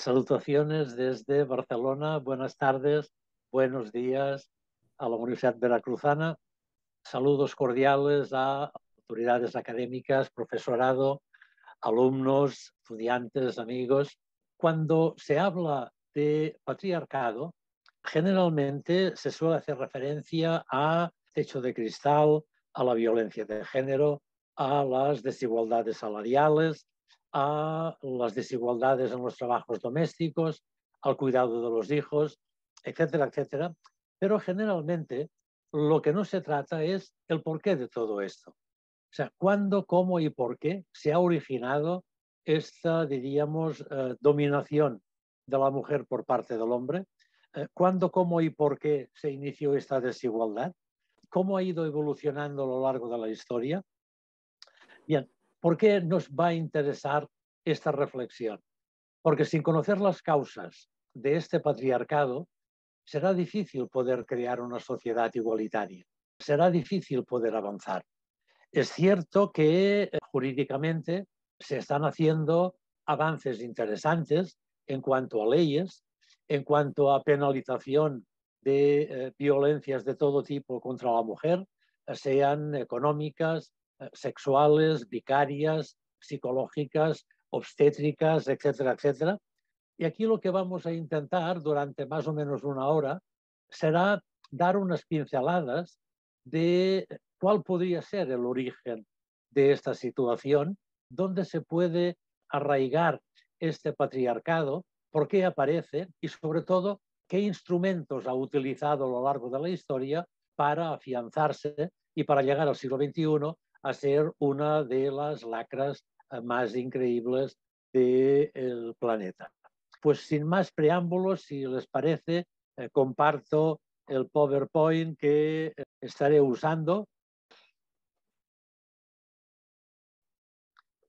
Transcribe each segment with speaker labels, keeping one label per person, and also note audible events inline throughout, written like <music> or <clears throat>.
Speaker 1: Salutaciones desde Barcelona. Buenas tardes, buenos días a la Universidad Veracruzana. Saludos cordiales a autoridades académicas, profesorado, alumnos, estudiantes, amigos. Cuando se habla de patriarcado, generalmente se suele hacer referencia a techo de cristal, a la violencia de género, a las desigualdades salariales, a las desigualdades en los trabajos domésticos, al cuidado de los hijos, etcétera, etcétera. Pero generalmente lo que no se trata es el porqué de todo esto. O sea, cuándo, cómo y por qué se ha originado esta, diríamos, eh, dominación de la mujer por parte del hombre, eh, cuándo, cómo y por qué se inició esta desigualdad, cómo ha ido evolucionando a lo largo de la historia. Bien, ¿por qué nos va a interesar esta reflexión? Porque sin conocer las causas de este patriarcado, será difícil poder crear una sociedad igualitaria, será difícil poder avanzar. Es cierto que eh, jurídicamente se están haciendo avances interesantes en cuanto a leyes, en cuanto a penalización de eh, violencias de todo tipo contra la mujer, sean económicas, eh, sexuales, vicarias, psicológicas, obstétricas, etcétera, etcétera. Y aquí lo que vamos a intentar durante más o menos una hora será dar unas pinceladas de cuál podría ser el origen de esta situación, dónde se puede arraigar este patriarcado, por qué aparece y sobre todo qué instrumentos ha utilizado a lo largo de la historia para afianzarse y para llegar al siglo XXI a ser una de las lacras eh, más increíbles del planeta. Pues sin más preámbulos, si les parece, eh, comparto el PowerPoint que eh, estaré usando.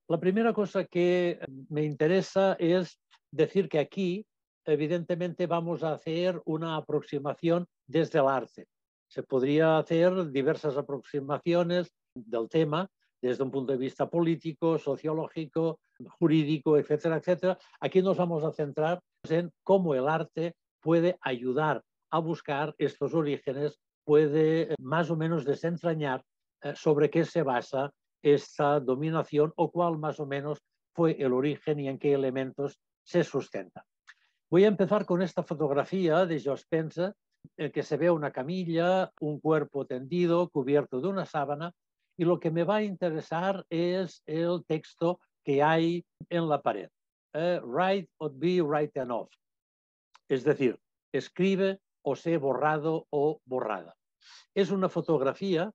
Speaker 1: La primera cosa que me interesa es decir que aquí, evidentemente, vamos a hacer una aproximación desde el arte. Se podría hacer diversas aproximaciones del tema desde un punto de vista político, sociológico, jurídico, etcétera, etcétera. Aquí nos vamos a centrar en cómo el arte puede ayudar a buscar estos orígenes, puede eh, más o menos desentrañar eh, sobre qué se basa esta dominación o cuál más o menos fue el origen y en qué elementos se sustenta. Voy a empezar con esta fotografía de Josh Spencer, en que se ve una camilla, un cuerpo tendido, cubierto de una sábana, y lo que me va a interesar es el texto que hay en la pared. Eh, write or be written off. Es decir, escribe o sé borrado o borrada. Es una fotografía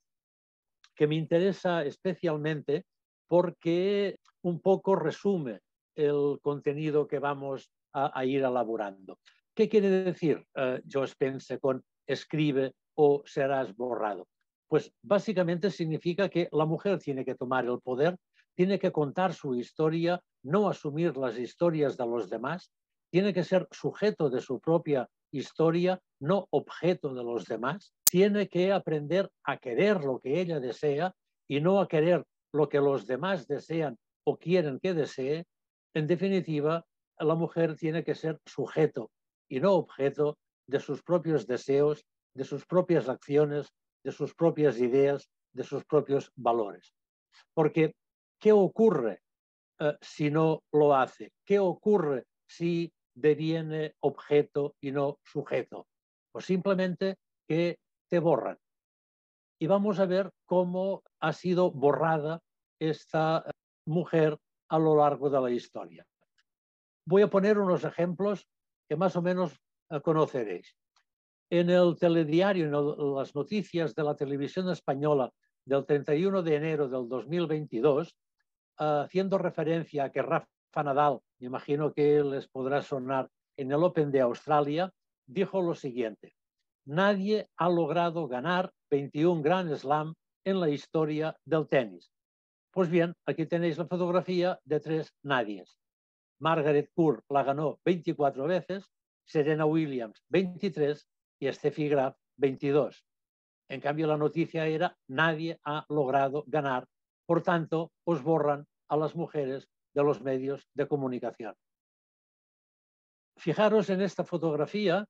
Speaker 1: que me interesa especialmente porque un poco resume el contenido que vamos a, ir elaborando. ¿Qué quiere decir uh, Spence con escribe o serás borrado? Pues básicamente significa que la mujer tiene que tomar el poder, tiene que contar su historia, no asumir las historias de los demás, tiene que ser sujeto de su propia historia, no objeto de los demás, tiene que aprender a querer lo que ella desea y no a querer lo que los demás desean o quieren que desee. En definitiva, la mujer tiene que ser sujeto y no objeto de sus propios deseos, de sus propias acciones, de sus propias ideas, de sus propios valores. Porque, ¿qué ocurre eh, si no lo hace? ¿Qué ocurre si deviene objeto y no sujeto? Pues simplemente que te borran. Y vamos a ver cómo ha sido borrada esta eh, mujer a lo largo de la historia. Voy a poner unos ejemplos que más o menos conoceréis en el telediario, en las noticias de la televisión española del 31 de enero del 2022, haciendo referencia a que Rafa Nadal, me imagino que les podrá sonar en el Open de Australia, dijo lo siguiente, nadie ha logrado ganar 21 Grand Slam en la historia del tenis. Pues bien, aquí tenéis la fotografía de tres nadies. Margaret Court la ganó 24 veces, Serena Williams 23 y Steffi Graf 22. En cambio, la noticia era nadie ha logrado ganar, por tanto, os borran a las mujeres de los medios de comunicación. Fijaros en esta fotografía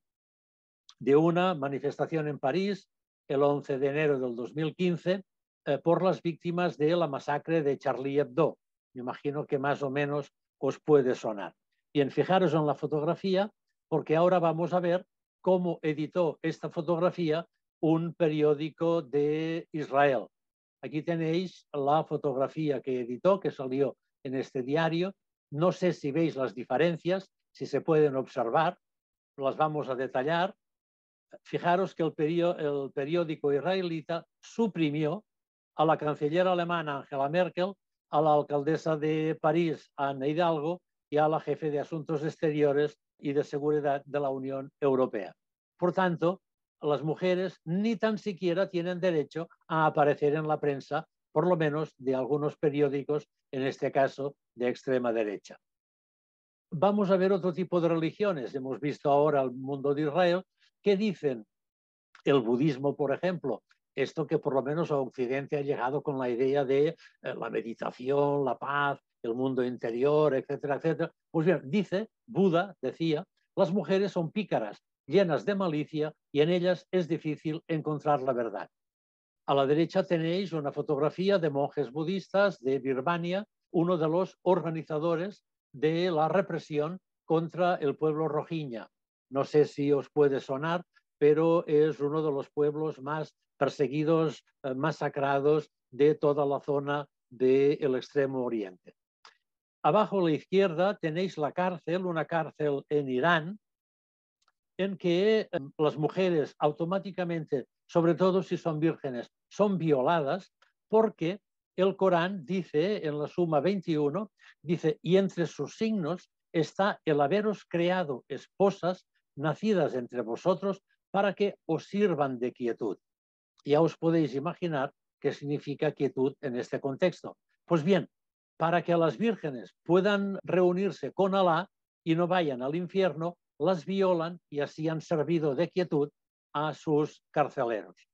Speaker 1: de una manifestación en París el 11 de enero del 2015 eh, por las víctimas de la masacre de Charlie Hebdo. Me imagino que más o menos os puede sonar. Bien, fijaros en la fotografía porque ahora vamos a ver cómo editó esta fotografía un periódico de Israel. Aquí tenéis la fotografía que editó, que salió en este diario. No sé si veis las diferencias, si se pueden observar, las vamos a detallar. Fijaros que el, periódico israelita suprimió a la canciller alemana Angela Merkel, a la alcaldesa de París, Ana Hidalgo, y a la jefe de Asuntos Exteriores y de Seguridad de la Unión Europea. Por tanto, las mujeres ni tan siquiera tienen derecho a aparecer en la prensa, por lo menos de algunos periódicos, en este caso de extrema derecha. Vamos a ver otro tipo de religiones. Hemos visto ahora el mundo de Israel que dicen el budismo, por ejemplo, esto que por lo menos a Occidente ha llegado con la idea de eh, la meditación, la paz, el mundo interior, etcétera, etcétera. Pues bien, dice, Buda decía, las mujeres son pícaras, llenas de malicia y en ellas es difícil encontrar la verdad. A la derecha tenéis una fotografía de monjes budistas de Birmania, uno de los organizadores de la represión contra el pueblo rojiña. No sé si os puede sonar, pero es uno de los pueblos más perseguidos, eh, masacrados de toda la zona del extremo oriente. Abajo a la izquierda tenéis la cárcel, una cárcel en Irán, en que em, las mujeres automáticamente, sobre todo si son vírgenes, son violadas porque el Corán dice en la suma 21, dice, y entre sus signos está el haberos creado esposas nacidas entre vosotros para que os sirvan de quietud. Ya os podéis imaginar qué significa quietud en este contexto. Pues bien, para que las vírgenes puedan reunirse con Alá y no vayan al infierno, las violan y así han servido de quietud a sus carceleros.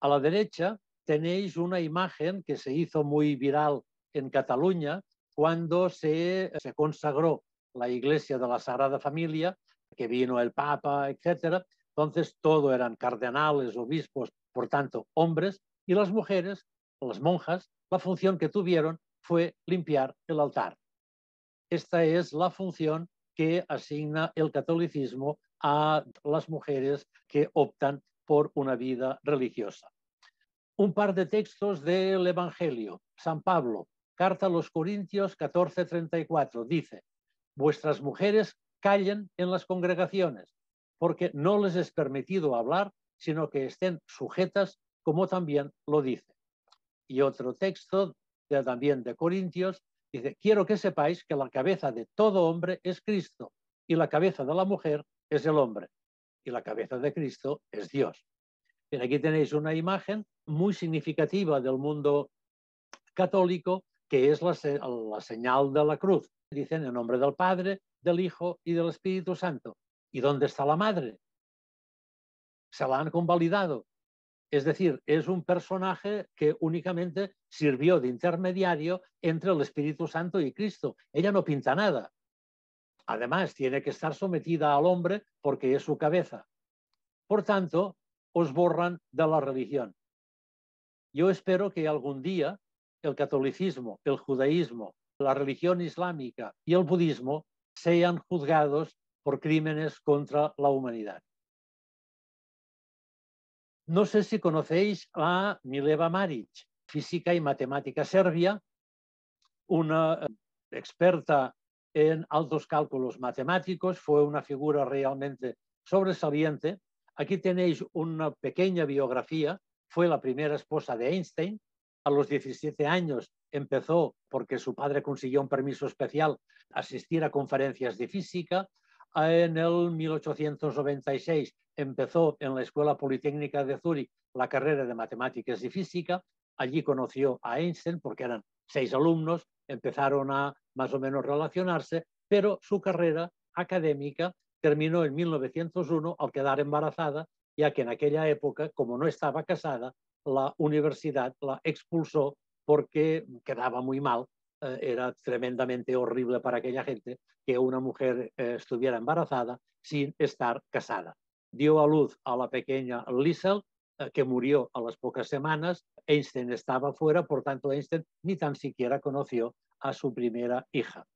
Speaker 1: A la derecha tenéis una imagen que se hizo muy viral en Cataluña cuando se, se consagró la iglesia de la Sagrada Familia, que vino el Papa, etc. Entonces todo eran cardenales, obispos, por tanto hombres, y las mujeres, las monjas, la función que tuvieron fue limpiar el altar. Esta es la función que asigna el catolicismo a las mujeres que optan por una vida religiosa. Un par de textos del Evangelio. San Pablo, carta a los Corintios 14:34, dice, vuestras mujeres callen en las congregaciones, porque no les es permitido hablar, sino que estén sujetas, como también lo dice. Y otro texto también de Corintios Dice, quiero que sepáis que la cabeza de todo hombre es Cristo y la cabeza de la mujer es el hombre y la cabeza de Cristo es Dios. Bien, aquí tenéis una imagen muy significativa del mundo católico que es la, la señal de la cruz. Dicen en nombre del Padre, del Hijo y del Espíritu Santo. ¿Y dónde está la madre? Se la han convalidado. Es decir, es un personaje que únicamente sirvió de intermediario entre el Espíritu Santo y Cristo. Ella no pinta nada. Además, tiene que estar sometida al hombre porque es su cabeza. Por tanto, os borran de la religión. Yo espero que algún día el catolicismo, el judaísmo, la religión islámica y el budismo sean juzgados por crímenes contra la humanidad. No sé si conocéis a Mileva Maric, física y matemática serbia, una eh, experta en altos cálculos matemáticos, fue una figura realmente sobresaliente. Aquí tenéis una pequeña biografía, fue la primera esposa de Einstein. A los 17 años empezó, porque su padre consiguió un permiso especial, a asistir a conferencias de física. En el 1896 empezó en la Escuela Politécnica de Zúrich la carrera de matemáticas y física. Allí conoció a Einstein porque eran seis alumnos, empezaron a más o menos relacionarse, pero su carrera académica terminó en 1901 al quedar embarazada, ya que en aquella época, como no estaba casada, la universidad la expulsó porque quedaba muy mal eh, era tremendamente horrible para aquella gente que una mujer eh, estuviera embarazada sin estar casada. Dio a luz a la pequeña Liesel, eh, que murió a las pocas semanas. Einstein estaba fuera, por tanto Einstein ni tan siquiera conoció a su primera hija.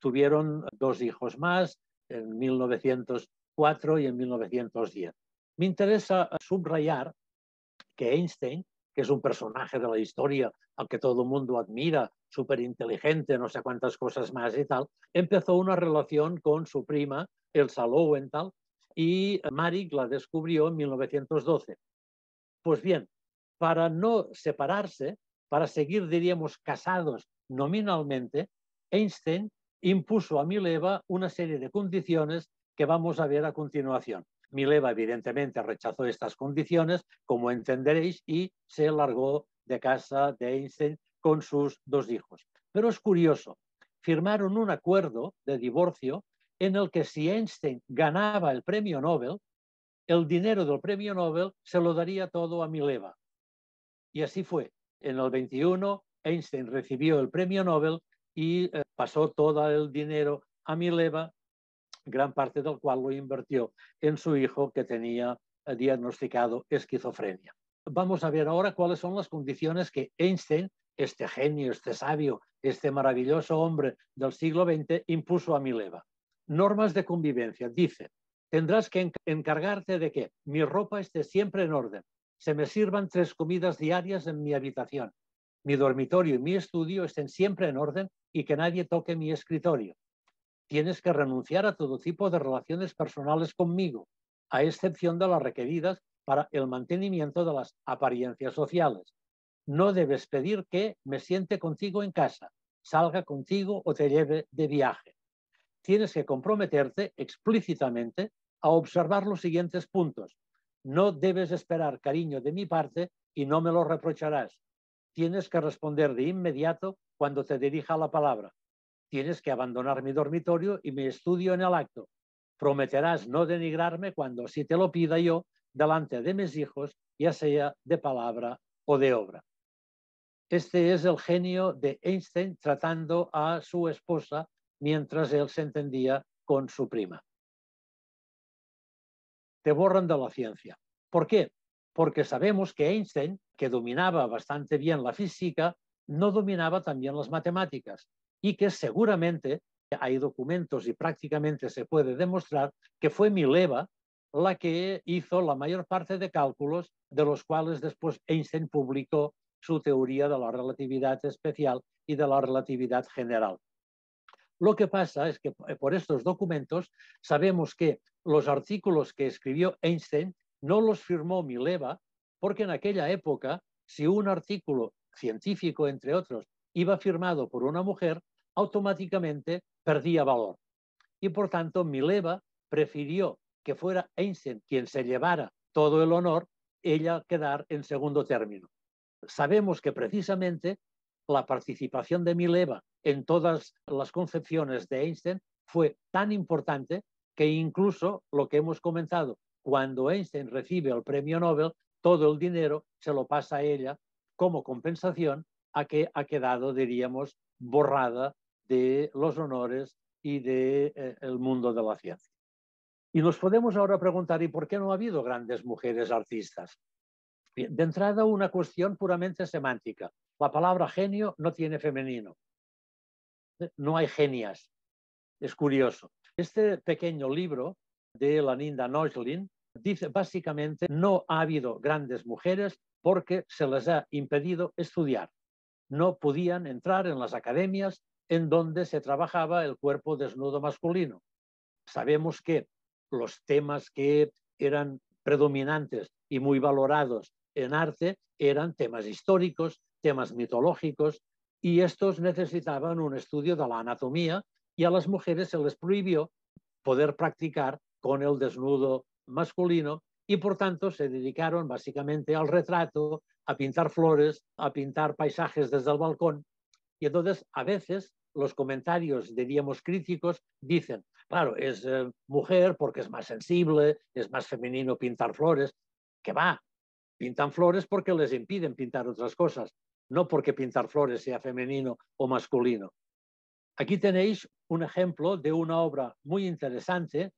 Speaker 1: Tuvieron dos hijos más en 1904 y en 1910. Me interesa subrayar que Einstein, que es un personaje de la historia al que todo el mundo admira, súper inteligente, no sé cuántas cosas más y tal, empezó una relación con su prima, Elsa Lowenthal, y Marik la descubrió en 1912. Pues bien, para no separarse, para seguir, diríamos, casados nominalmente, Einstein impuso a Mileva una serie de condiciones que vamos a ver a continuación. Mileva, evidentemente, rechazó estas condiciones, como entenderéis, y se largó de casa de Einstein con sus dos hijos. Pero es curioso, firmaron un acuerdo de divorcio en el que si Einstein ganaba el premio Nobel, el dinero del premio Nobel se lo daría todo a Mileva. Y así fue. En el 21, Einstein recibió el premio Nobel y eh, pasó todo el dinero a Mileva, gran parte del cual lo invirtió en su hijo que tenía eh, diagnosticado esquizofrenia. Vamos a ver ahora cuáles son las condiciones que Einstein este genio, este sabio, este maravilloso hombre del siglo XX impuso a Mileva. Normas de convivencia. Dice, tendrás que encargarte de que mi ropa esté siempre en orden, se me sirvan tres comidas diarias en mi habitación, mi dormitorio y mi estudio estén siempre en orden y que nadie toque mi escritorio. Tienes que renunciar a todo tipo de relaciones personales conmigo, a excepción de las requeridas para el mantenimiento de las apariencias sociales no debes pedir que me siente contigo en casa, salga contigo o te lleve de viaje. Tienes que comprometerte explícitamente a observar los siguientes puntos. No debes esperar cariño de mi parte y no me lo reprocharás. Tienes que responder de inmediato cuando te dirija la palabra. Tienes que abandonar mi dormitorio y mi estudio en el acto. Prometerás no denigrarme cuando si te lo pida yo delante de mis hijos, ya sea de palabra o de obra. Este es el genio de Einstein tratando a su esposa mientras él se entendía con su prima. Te borran de la ciencia. ¿Por qué? Porque sabemos que Einstein, que dominaba bastante bien la física, no dominaba también las matemáticas y que seguramente hay documentos y prácticamente se puede demostrar que fue Mileva la que hizo la mayor parte de cálculos de los cuales después Einstein publicó su teoría de la relatividad especial y de la relatividad general. Lo que pasa es que eh, por estos documentos sabemos que los artículos que escribió Einstein no los firmó Mileva, porque en aquella época, si un artículo científico, entre otros, iba firmado por una mujer, automáticamente perdía valor. Y por tanto, Mileva prefirió que fuera Einstein quien se llevara todo el honor, ella quedar en segundo término sabemos que precisamente la participación de Mileva en todas las concepciones de Einstein fue tan importante que incluso lo que hemos comentado, cuando Einstein recibe el premio Nobel, todo el dinero se lo pasa a ella como compensación a que ha quedado, diríamos, borrada de los honores y del de, eh, mundo de la ciencia. Y nos podemos ahora preguntar, ¿y por qué no ha habido grandes mujeres artistas? De entrada, una cuestión puramente semántica. La palabra genio no tiene femenino. No hay genias. Es curioso. Este pequeño libro de la Linda Neuslin dice básicamente no ha habido grandes mujeres porque se les ha impedido estudiar. No podían entrar en las academias en donde se trabajaba el cuerpo desnudo masculino. Sabemos que los temas que eran predominantes y muy valorados en arte eran temas históricos, temas mitológicos, y estos necesitaban un estudio de la anatomía y a las mujeres se les prohibió poder practicar con el desnudo masculino y por tanto se dedicaron básicamente al retrato, a pintar flores, a pintar paisajes desde el balcón. Y entonces a veces los comentarios, diríamos críticos, dicen, claro, es eh, mujer porque es más sensible, es más femenino pintar flores, que va, Pintan flores porque les impiden pintar otras cosas. no porque pintar flores sea femenino o masculino. Aquí tenéis un ejemplo de una obra muy interesante,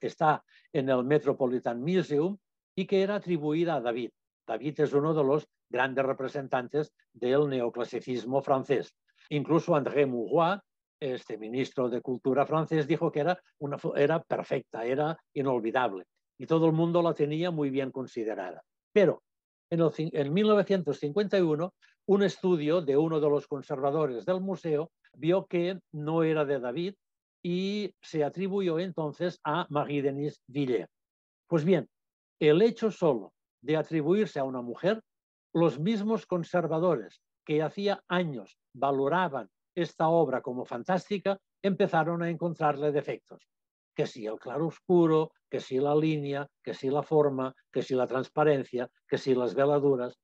Speaker 1: está en el Metropolitan Museum y que era atribuida a David. David es uno de los grandes representantes del neoclasicismo francés. Incluso André Maurois, este ministro de Cultura francés, dijo que era, una, era perfecta, era inolvidable y todo el mundo la tenía muy bien considerada. Pero en, el, en 1951, un estudio de uno de los conservadores del museo vio que no era de David y se atribuyó entonces a Marie-Denise Villiers. Pues bien, el hecho solo de atribuirse a una mujer, los mismos conservadores que hacía años valoraban esta obra como fantástica, empezaron a encontrarle defectos. Que si el claroscuro, que si la línea, que si la forma, que si la transparencia, que si las veladuras.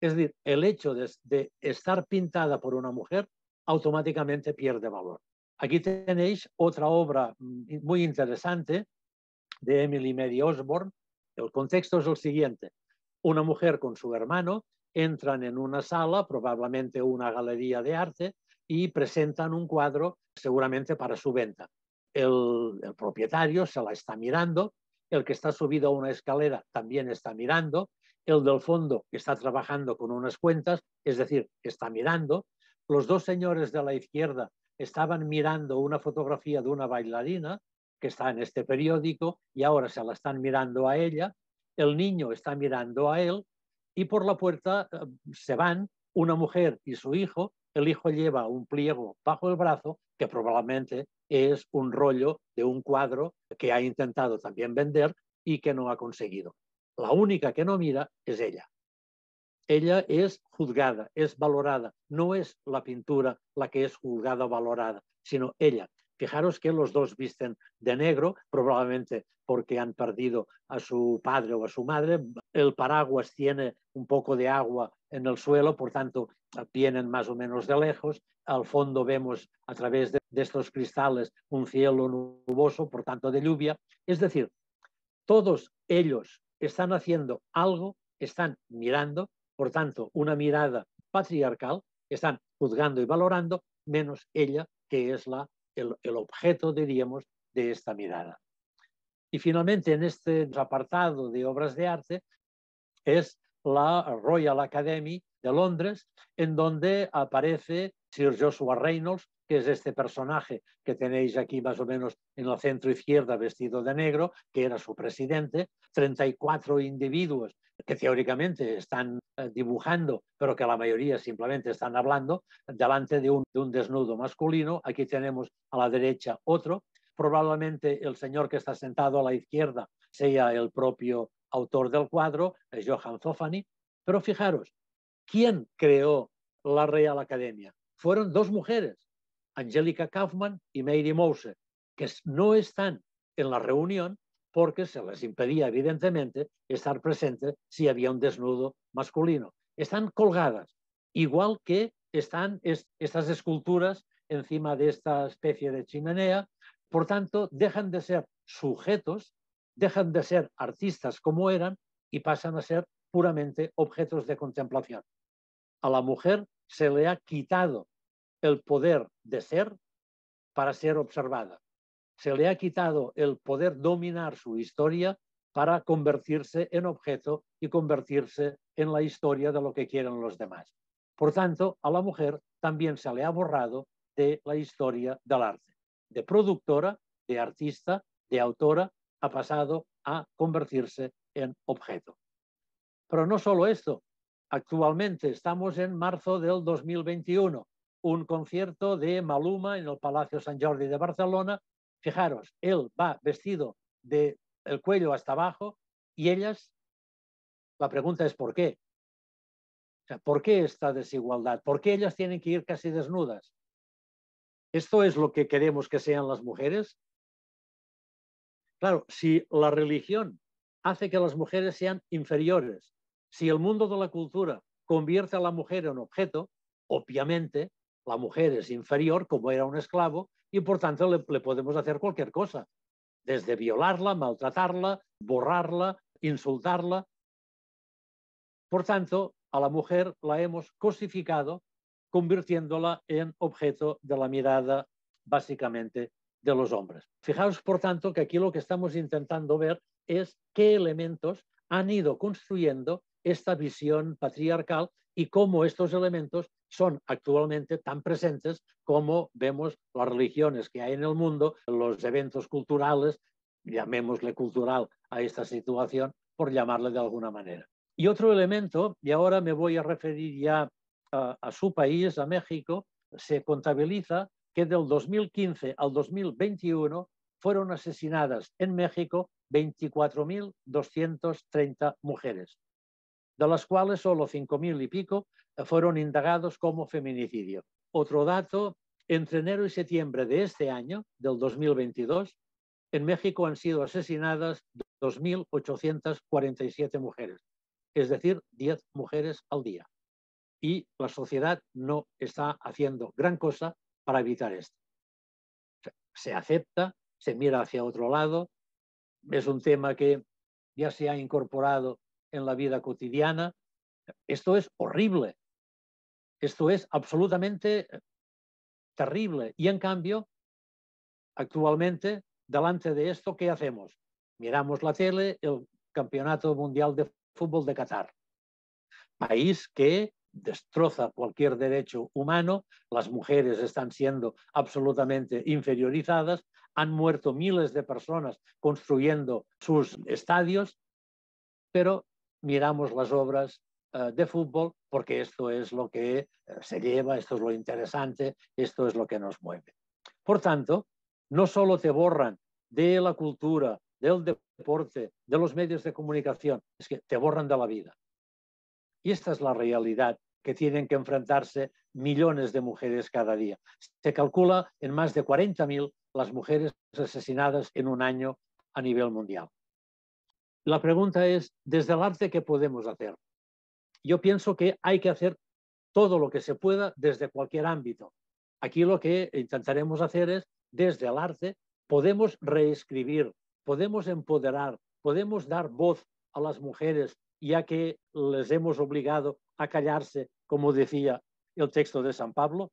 Speaker 1: Es decir, el hecho de, de estar pintada por una mujer automáticamente pierde valor. Aquí tenéis otra obra mm, muy interesante de Emily Mary Osborne. El contexto es el siguiente. Una mujer con su hermano entran en una sala, probablemente una galería de arte, y presentan un cuadro seguramente para su venta. El, propietario se la está mirando, el que está subido a una escalera también está mirando, el del fondo está trabajando con unas cuentas, es decir, está mirando. Los dos señores de la izquierda estaban mirando una fotografía de una bailarina que está en este periódico y ahora se la están mirando a ella. El niño está mirando a él y por la puerta eh, se van una mujer y su hijo. El hijo lleva un pliego bajo el brazo que probablemente es un rollo de un cuadro que ha intentado también vender y que no ha conseguido. La única que no mira es ella. Ella es juzgada, es valorada. No es la pintura la que es juzgada o valorada, sino ella. Fijaros que los dos visten de negro, probablemente porque han perdido a su padre o a su madre. El paraguas tiene un poco de agua en el suelo, por tanto, vienen más o menos de lejos. Al fondo vemos a través de, de estos cristales un cielo nuboso, por tanto, de lluvia. Es decir, todos ellos están haciendo algo, están mirando, por tanto, una mirada patriarcal, están juzgando y valorando, menos ella, que es la, el, el objeto, diríamos, de esta mirada. Y finalmente, en este apartado de obras de arte, es la Royal Academy de Londres, en donde aparece Sir Joshua Reynolds, que es este personaje que tenéis aquí más o menos en la centro izquierda vestido de negro, que era su presidente, 34 individuos que teóricamente están eh, dibujando, pero que la mayoría simplemente están hablando, delante de un, de un desnudo masculino. Aquí tenemos a la derecha otro. Probablemente el señor que está sentado a la izquierda sea el propio autor del cuadro, Johann Zoffany. Pero fijaros, ¿quién creó la Real Academia? Fueron dos mujeres, Angélica Kaufmann y Mary Mose, que no están en la reunión porque se les impedía, evidentemente, estar presente si había un desnudo masculino. Están colgadas, igual que están es, estas esculturas encima de esta especie de chimenea. Por tanto, dejan de ser sujetos, dejan de ser artistas como eran y pasan a ser puramente objetos de contemplación. A la mujer se le ha quitado el poder de ser para ser observada se le ha quitado el poder dominar su historia para convertirse en objeto y convertirse en la historia de lo que quieren los demás. Por tanto, a la mujer también se le ha borrado de la historia del arte. De productora, de artista, de autora, ha pasado a convertirse en objeto. Pero no solo esto. Actualmente estamos en marzo del 2021, un concierto de Maluma en el Palacio San Jordi de Barcelona Fijaros, él va vestido de el cuello hasta abajo y ellas, la pregunta es ¿por qué? O sea, ¿por qué esta desigualdad? ¿Por qué ellas tienen que ir casi desnudas? ¿Esto es lo que queremos que sean las mujeres? Claro, si la religión hace que las mujeres sean inferiores, si el mundo de la cultura convierte a la mujer en objeto, obviamente la mujer es inferior como era un esclavo y por tanto le, podemos hacer cualquier cosa, desde violarla, maltratarla, borrarla, insultarla. Por tanto, a la mujer la hemos cosificado, convirtiéndola en objeto de la mirada básicamente de los hombres. Fijaos, por tanto, que aquí lo que estamos intentando ver es qué elementos han ido construyendo esta visión patriarcal y cómo estos elementos son actualmente tan presentes como vemos las religiones que hay en el mundo, los eventos culturales, llamémosle cultural a esta situación, por llamarle de alguna manera. Y otro elemento, y ahora me voy a referir ya a, su país, a México, se contabiliza que del 2015 al 2021 fueron asesinadas en México 24.230 mujeres de las cuales solo 5.000 y pico fueron indagados como feminicidio. Otro dato, entre enero y septiembre de este año, del 2022, en México han sido asesinadas 2.847 mujeres, es decir, 10 mujeres al día. Y la sociedad no está haciendo gran cosa para evitar esto. Se acepta, se mira hacia otro lado, es un tema que ya se ha incorporado en la vida cotidiana. Esto es horrible. Esto es absolutamente eh, terrible. Y en cambio, actualmente, delante de esto, ¿qué hacemos? Miramos la tele, el Campeonato Mundial de Fútbol de Qatar. País que destroza cualquier derecho humano, las mujeres están siendo absolutamente inferiorizadas, han muerto miles de personas construyendo sus estadios, pero miramos las obras uh, de fútbol porque esto es lo que uh, se lleva, esto es lo interesante, esto es lo que nos mueve. Por tanto, no solo te borran de la cultura, del deporte, de los medios de comunicación, es que te borran de la vida. Y esta es la realidad que tienen que enfrentarse millones de mujeres cada día. Se calcula en más de 40.000 las mujeres asesinadas en un año a nivel mundial. La pregunta es, desde el arte, ¿qué podemos hacer? Yo pienso que hay que hacer todo lo que se pueda desde cualquier ámbito. Aquí lo que intentaremos hacer es, desde el arte, podemos reescribir, podemos empoderar, podemos dar voz a las mujeres, ya que les hemos obligado a callarse, como decía el texto de San Pablo.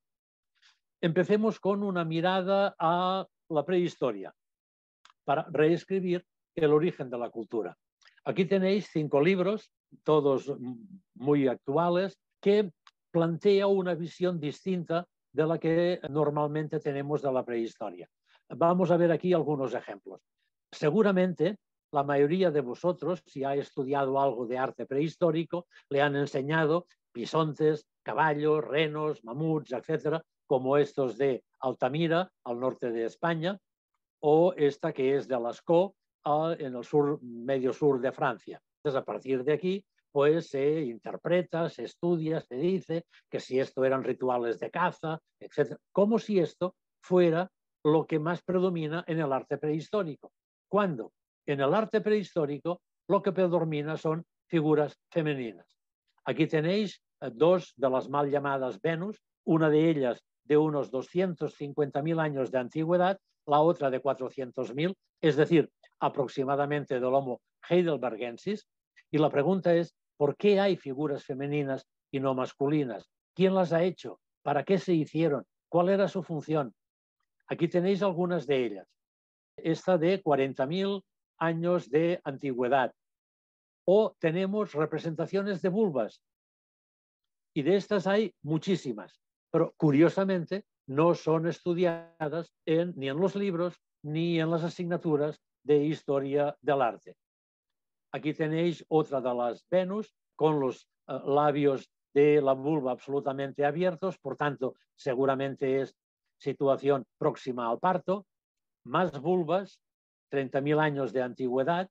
Speaker 1: Empecemos con una mirada a la prehistoria, para reescribir el origen de la cultura. Aquí tenéis cinco libros, todos muy actuales, que plantea una visión distinta de la que normalmente tenemos de la prehistoria. Vamos a ver aquí algunos ejemplos. Seguramente la mayoría de vosotros, si ha estudiado algo de arte prehistórico, le han enseñado bisontes, caballos, renos, mamuts, etcétera, como estos de Altamira, al norte de España, o esta que es de Lascaux, en el sur, medio sur de Francia. Entonces, a partir de aquí, pues se interpreta, se estudia, se dice que si esto eran rituales de caza, etc. Como si esto fuera lo que más predomina en el arte prehistórico. Cuando en el arte prehistórico lo que predomina son figuras femeninas. Aquí tenéis eh, dos de las mal llamadas Venus, una de ellas de unos 250.000 años de antigüedad, la otra de 400.000, es decir, aproximadamente del Homo heidelbergensis. Y la pregunta es, ¿por qué hay figuras femeninas y no masculinas? ¿Quién las ha hecho? ¿Para qué se hicieron? ¿Cuál era su función? Aquí tenéis algunas de ellas. Esta de 40.000 años de antigüedad. O tenemos representaciones de vulvas. Y de estas hay muchísimas. Pero curiosamente no son estudiadas ni en los libros ni en las asignaturas de historia del arte. Aquí tenéis otra de las Venus con los uh, labios de la vulva absolutamente abiertos, por tanto, seguramente es situación próxima al parto, más vulvas, 30.000 años de antigüedad.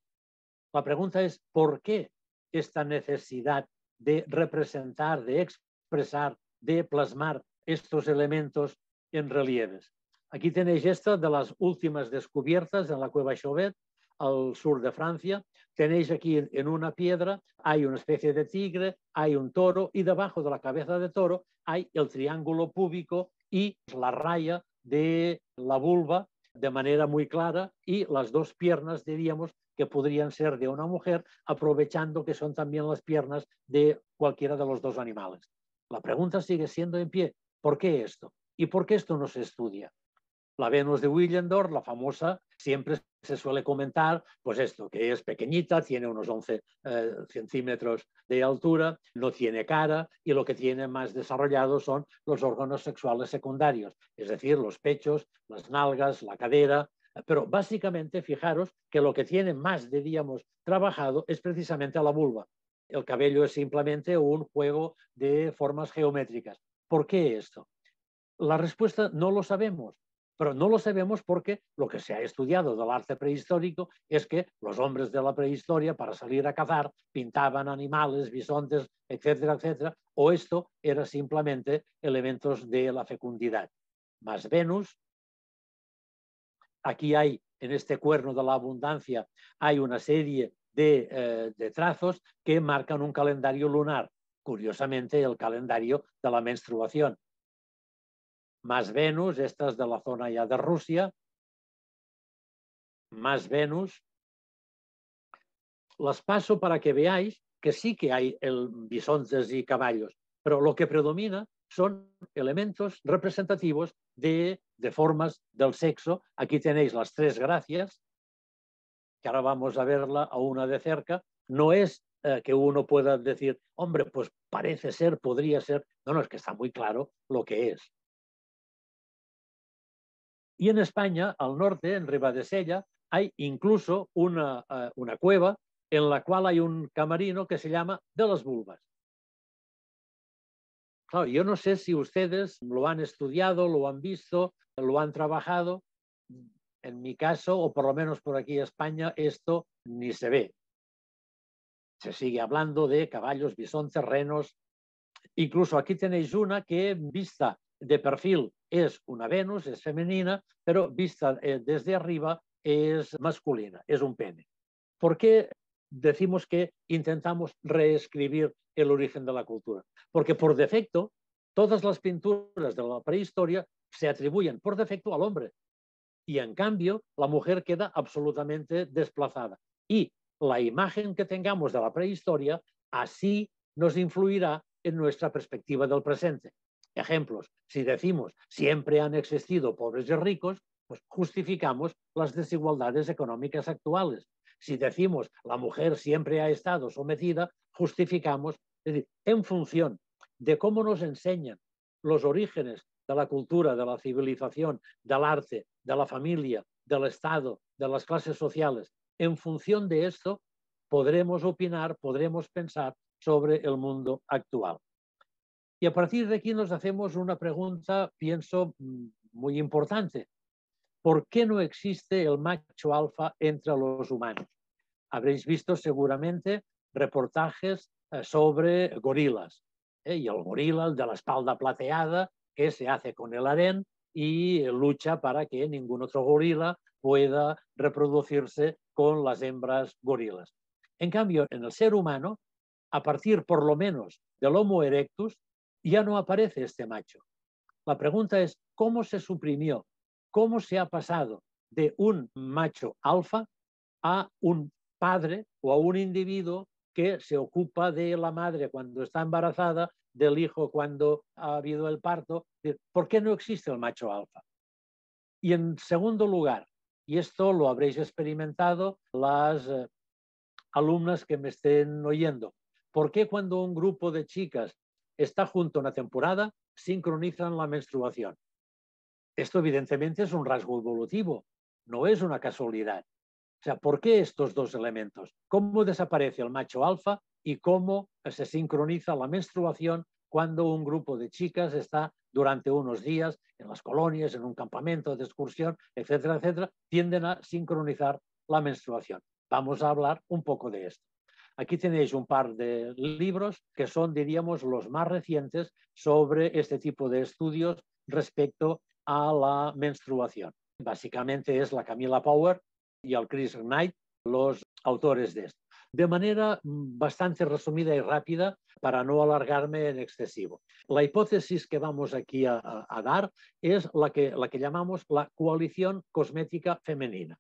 Speaker 1: La pregunta es, ¿por qué esta necesidad de representar, de expresar, de plasmar estos elementos en relieves? Aquí tenéis esta de las últimas descubiertas en la cueva Chauvet, al sur de Francia. Tenéis aquí en una piedra, hay una especie de tigre, hay un toro y debajo de la cabeza de toro hay el triángulo púbico y la raya de la vulva de manera muy clara y las dos piernas, diríamos, que podrían ser de una mujer, aprovechando que son también las piernas de cualquiera de los dos animales. La pregunta sigue siendo en pie, ¿por qué esto? ¿Y por qué esto no se estudia? La Venus de Willendorf, la famosa, siempre se suele comentar, pues esto, que es pequeñita, tiene unos 11 eh, centímetros de altura, no tiene cara y lo que tiene más desarrollado son los órganos sexuales secundarios, es decir, los pechos, las nalgas, la cadera, pero básicamente fijaros que lo que tiene más, diríamos, trabajado es precisamente la vulva. El cabello es simplemente un juego de formas geométricas. ¿Por qué esto? La respuesta no lo sabemos. Pero no lo sabemos porque lo que se ha estudiado del arte prehistórico es que los hombres de la prehistoria para salir a cazar pintaban animales, bisontes, etcétera, etcétera, o esto era simplemente elementos de la fecundidad. Más Venus, aquí hay, en este cuerno de la abundancia, hay una serie de, eh, de trazos que marcan un calendario lunar, curiosamente el calendario de la menstruación más Venus, estas de la zona ya de Rusia, más Venus. Las paso para que veáis que sí que hay el bisontes y caballos, pero lo que predomina son elementos representativos de, de formas del sexo. Aquí tenéis las tres gracias, que ahora vamos a verla a una de cerca. No es eh, que uno pueda decir, hombre, pues parece ser, podría ser. No, no, es que está muy claro lo que es. Y en España, al norte, en Ribadesella, hay incluso una, uh, una cueva en la cual hay un camarino que se llama de las vulvas. Claro, yo no sé si ustedes lo han estudiado, lo han visto, lo han trabajado. En mi caso, o por lo menos por aquí en España, esto ni se ve. Se sigue hablando de caballos, bisontes, renos. Incluso aquí tenéis una que vista de perfil es una Venus, es femenina, pero vista eh, desde arriba es masculina, es un pene. ¿Por qué decimos que intentamos reescribir el origen de la cultura? Porque por defecto, todas las pinturas de la prehistoria se atribuyen por defecto al hombre. Y en cambio, la mujer queda absolutamente desplazada. Y la imagen que tengamos de la prehistoria así nos influirá en nuestra perspectiva del presente. Ejemplos, si decimos siempre han existido pobres y ricos, pues justificamos las desigualdades económicas actuales. Si decimos la mujer siempre ha estado sometida, justificamos, es decir, en función de cómo nos enseñan los orígenes de la cultura, de la civilización, del arte, de la familia, del Estado, de las clases sociales, en función de esto podremos opinar, podremos pensar sobre el mundo actual. Y a partir de aquí nos hacemos una pregunta, pienso, mm, muy importante. ¿Por qué no existe el macho alfa entre los humanos? Habréis visto seguramente reportajes eh, sobre gorilas. ¿eh? Y el gorila, de la espalda plateada, que se hace con el harén y lucha para que ningún otro gorila pueda reproducirse con las hembras gorilas. En cambio, en el ser humano, a partir por lo menos del Homo erectus, ya no aparece este macho. La pregunta es, ¿cómo se suprimió? ¿Cómo se ha pasado de un macho alfa a un padre o a un individuo que se ocupa de la madre cuando está embarazada, del hijo cuando ha habido el parto? ¿Por qué no existe el macho alfa? Y en segundo lugar, y esto lo habréis experimentado las eh, alumnas que me estén oyendo, ¿por qué cuando un grupo de chicas está junto una temporada, sincronizan la menstruación. Esto evidentemente es un rasgo evolutivo, no es una casualidad. O sea, ¿por qué estos dos elementos? ¿Cómo desaparece el macho alfa y cómo se sincroniza la menstruación cuando un grupo de chicas está durante unos días en las colonias, en un campamento de excursión, etcétera, etcétera, tienden a sincronizar la menstruación? Vamos a hablar un poco de esto. Aquí tenéis un par de libros que son, diríamos, los más recientes sobre este tipo de estudios respecto a la menstruación. Básicamente es la Camila Power y el Chris Knight los autores de esto. De manera mm, bastante resumida y rápida, para no alargarme en excesivo. La hipótesis que vamos aquí a, dar es la que, la que llamamos la coalición cosmética femenina.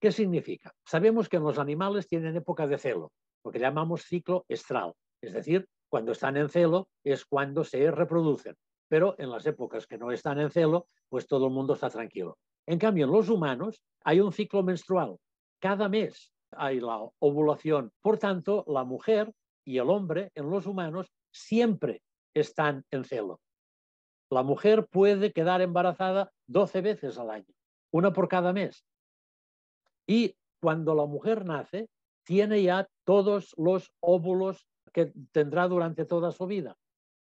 Speaker 1: ¿Qué significa? Sabemos que los animales tienen época de celo, lo que llamamos ciclo estral, es decir, cuando están en celo es cuando se reproducen, pero en las épocas que no están en celo, pues todo el mundo está tranquilo. En cambio, en los humanos hay un ciclo menstrual. Cada mes hay la ovulación. Por tanto, la mujer y el hombre en los humanos siempre están en celo. La mujer puede quedar embarazada 12 veces al año, una por cada mes. Y cuando la mujer nace, tiene ya todos los óvulos que tendrá durante toda su vida.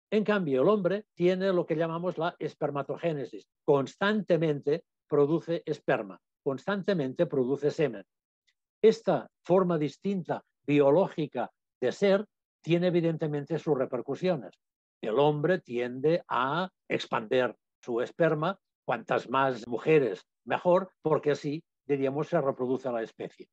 Speaker 1: En cambio, el hombre tiene lo que llamamos la espermatogénesis. Constantemente produce esperma, constantemente produce semen. Esta forma distinta biológica de ser tiene evidentemente sus repercusiones. El hombre tiende a expandir su esperma, cuantas más mujeres mejor, porque así, diríamos, se reproduce la especie.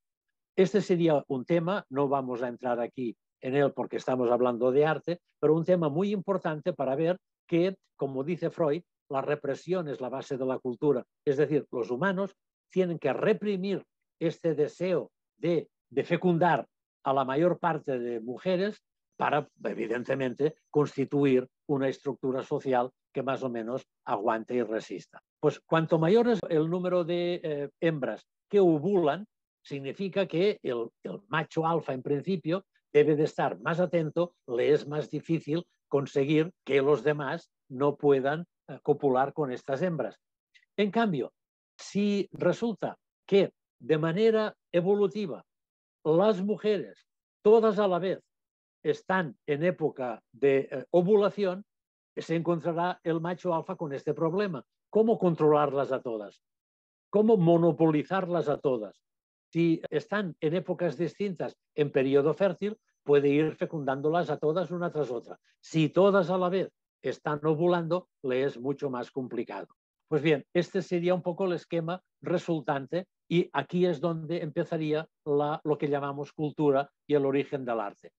Speaker 1: Este sería un tema, no vamos a entrar aquí en él porque estamos hablando de arte, pero un tema muy importante para ver que, como dice Freud, la represión es la base de la cultura. Es decir, los humanos tienen que reprimir este deseo de, fecundar a la mayor parte de mujeres para, evidentemente, constituir una estructura social que más o menos aguante y resista. Pues cuanto mayor es el número de eh, hembras que ovulan, significa que el, macho alfa, en principio, debe de estar más atento, le es más difícil conseguir que los demás no puedan eh, copular con estas hembras. En cambio, si resulta que de manera evolutiva las mujeres, todas a la vez, están en época de eh, ovulación, se encontrará el macho alfa con este problema. ¿Cómo controlarlas a todas? ¿Cómo monopolizarlas a todas? Si están en épocas distintas en periodo fértil, puede ir fecundándolas a todas una tras otra. Si todas a la vez están ovulando, le es mucho más complicado. Pues bien, este sería un poco el esquema resultante y aquí es donde empezaría la, lo que llamamos cultura y el origen del arte.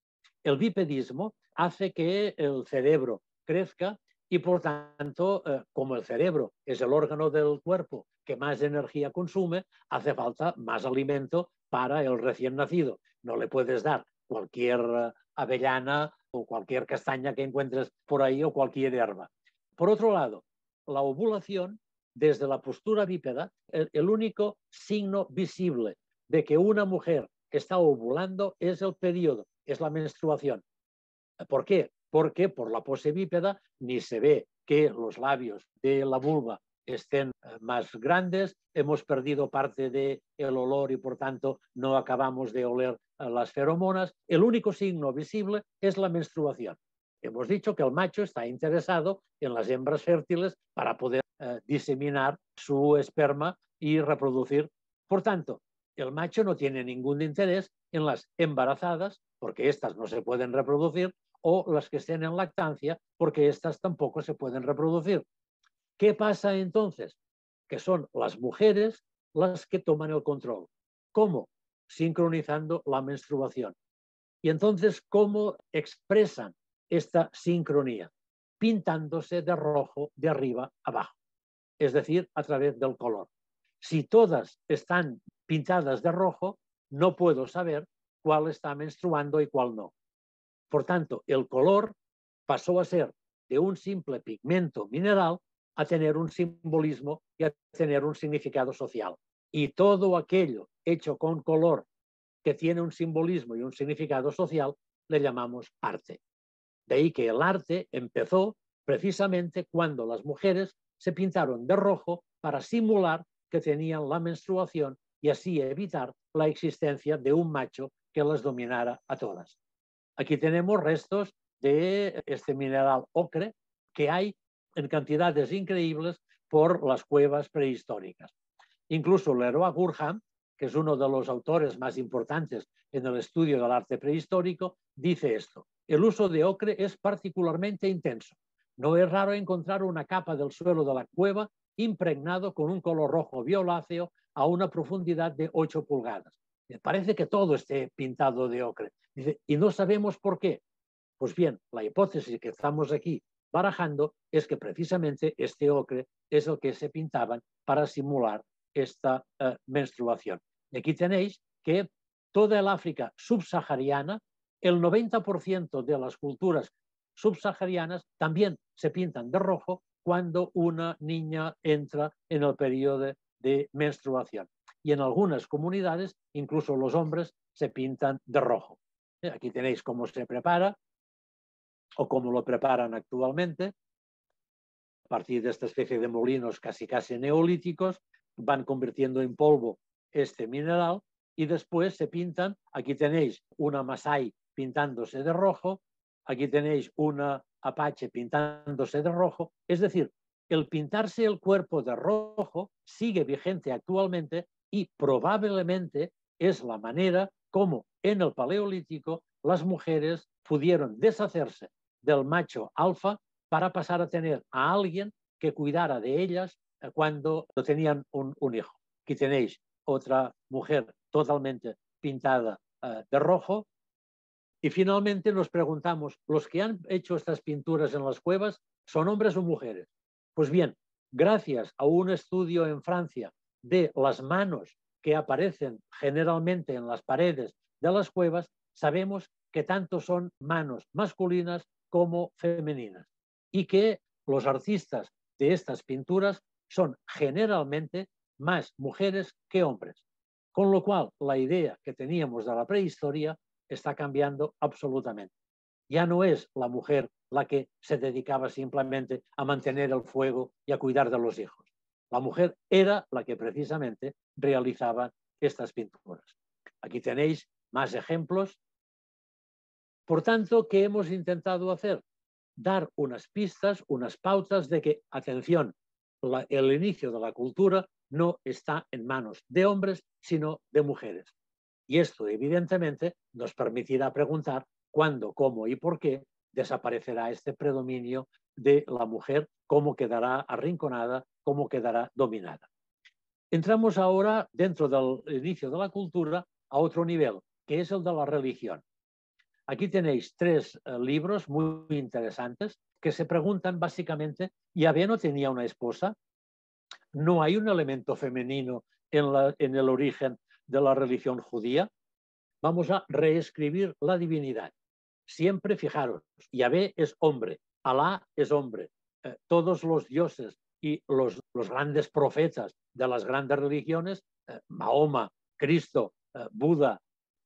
Speaker 1: El bipedismo hace que el cerebro crezca y por tanto, eh, como el cerebro es el órgano del cuerpo que más energía consume, hace falta más alimento para el recién nacido. No le puedes dar cualquier eh, avellana o cualquier castaña que encuentres por ahí o cualquier hierba. Por otro lado, la ovulación, desde la postura bípeda, el, único signo visible de que una mujer está ovulando es el periodo es la menstruación. ¿Por qué? Porque por la pose bípeda ni se ve que los labios de la vulva estén eh, más grandes, hemos perdido parte del el olor y por tanto no acabamos de oler eh, las feromonas. El único signo visible es la menstruación. Hemos dicho que el macho está interesado en las hembras fértiles para poder eh, diseminar su esperma y reproducir. Por tanto, el macho no tiene ningún interés en las embarazadas, porque éstas no se pueden reproducir, o las que estén en lactancia, porque éstas tampoco se pueden reproducir. ¿Qué pasa entonces? Que son las mujeres las que toman el control. ¿Cómo? Sincronizando la menstruación. Y entonces, ¿cómo expresan esta sincronía? Pintándose de rojo de arriba abajo, es decir, a través del color. Si todas están pintadas de rojo, no puedo saber cuál está menstruando y cuál no. Por tanto, el color pasó a ser de un simple pigmento mineral a tener un simbolismo y a tener un significado social. Y todo aquello hecho con color que tiene un simbolismo y un significado social le llamamos arte. De ahí que el arte empezó precisamente cuando las mujeres se pintaron de rojo para simular que tenían la menstruación y así evitar la existencia de un macho que las dominara a todas. Aquí tenemos restos de este mineral ocre que hay en cantidades increíbles por las cuevas prehistóricas. Incluso Leroy Gurham, que es uno de los autores más importantes en el estudio del arte prehistórico, dice esto. El uso de ocre es particularmente intenso. No es raro encontrar una capa del suelo de la cueva impregnado con un color rojo violáceo a una profundidad de 8 pulgadas. Parece que todo esté pintado de ocre. Y no sabemos por qué. Pues bien, la hipótesis que estamos aquí barajando es que precisamente este ocre es el que se pintaban para simular esta uh, menstruación. Y aquí tenéis que toda el África subsahariana, el 90% de las culturas subsaharianas también se pintan de rojo cuando una niña entra en el periodo de menstruación. Y en algunas comunidades, incluso los hombres se pintan de rojo. Eh, aquí tenéis cómo se prepara o cómo lo preparan actualmente. A partir de esta especie de molinos casi casi neolíticos, van convirtiendo en polvo este mineral y después se pintan. Aquí tenéis una Masai pintándose de rojo, aquí tenéis una Apache pintándose de rojo. Es decir, el pintarse el cuerpo de rojo sigue vigente actualmente y probablemente es la manera como en el Paleolítico las mujeres pudieron deshacerse del macho alfa para pasar a tener a alguien que cuidara de ellas eh, cuando tenían un, hijo. Aquí tenéis otra mujer totalmente pintada uh, de rojo. Y finalmente nos preguntamos, ¿los que han hecho estas pinturas en las cuevas son hombres o mujeres? Pues bien, gracias a un estudio en Francia de las manos que aparecen generalmente en las paredes de las cuevas, sabemos que tanto son manos masculinas como femeninas y que los artistas de estas pinturas son generalmente más mujeres que hombres. Con lo cual, la idea que teníamos de la prehistoria está cambiando absolutamente. Ya no es la mujer la que se dedicaba simplemente a mantener el fuego y a cuidar de los hijos. La mujer era la que precisamente realizaba estas pinturas. Aquí tenéis más ejemplos. Por tanto, ¿qué hemos intentado hacer? Dar unas pistas, unas pautas de que, atención, el inicio de la cultura no está en manos de hombres, sino de mujeres. Y esto, evidentemente, nos permitirá preguntar cuándo, cómo y por qué desaparecerá este predominio de la mujer, cómo quedará arrinconada, cómo quedará dominada. Entramos ahora, dentro del inicio de la cultura, a otro nivel, que es el de la religión. Aquí tenéis tres eh, libros muy interesantes que se preguntan básicamente, ¿Yahvé no tenía una esposa? no hay un elemento femenino en, el origen de la religión judía. Vamos a reescribir la divinidad. Siempre fijaros, Yahvé es hombre, Alá es hombre, eh, todos los dioses y los, grandes profetas de las grandes religiones, eh, Mahoma, Cristo, eh, Buda,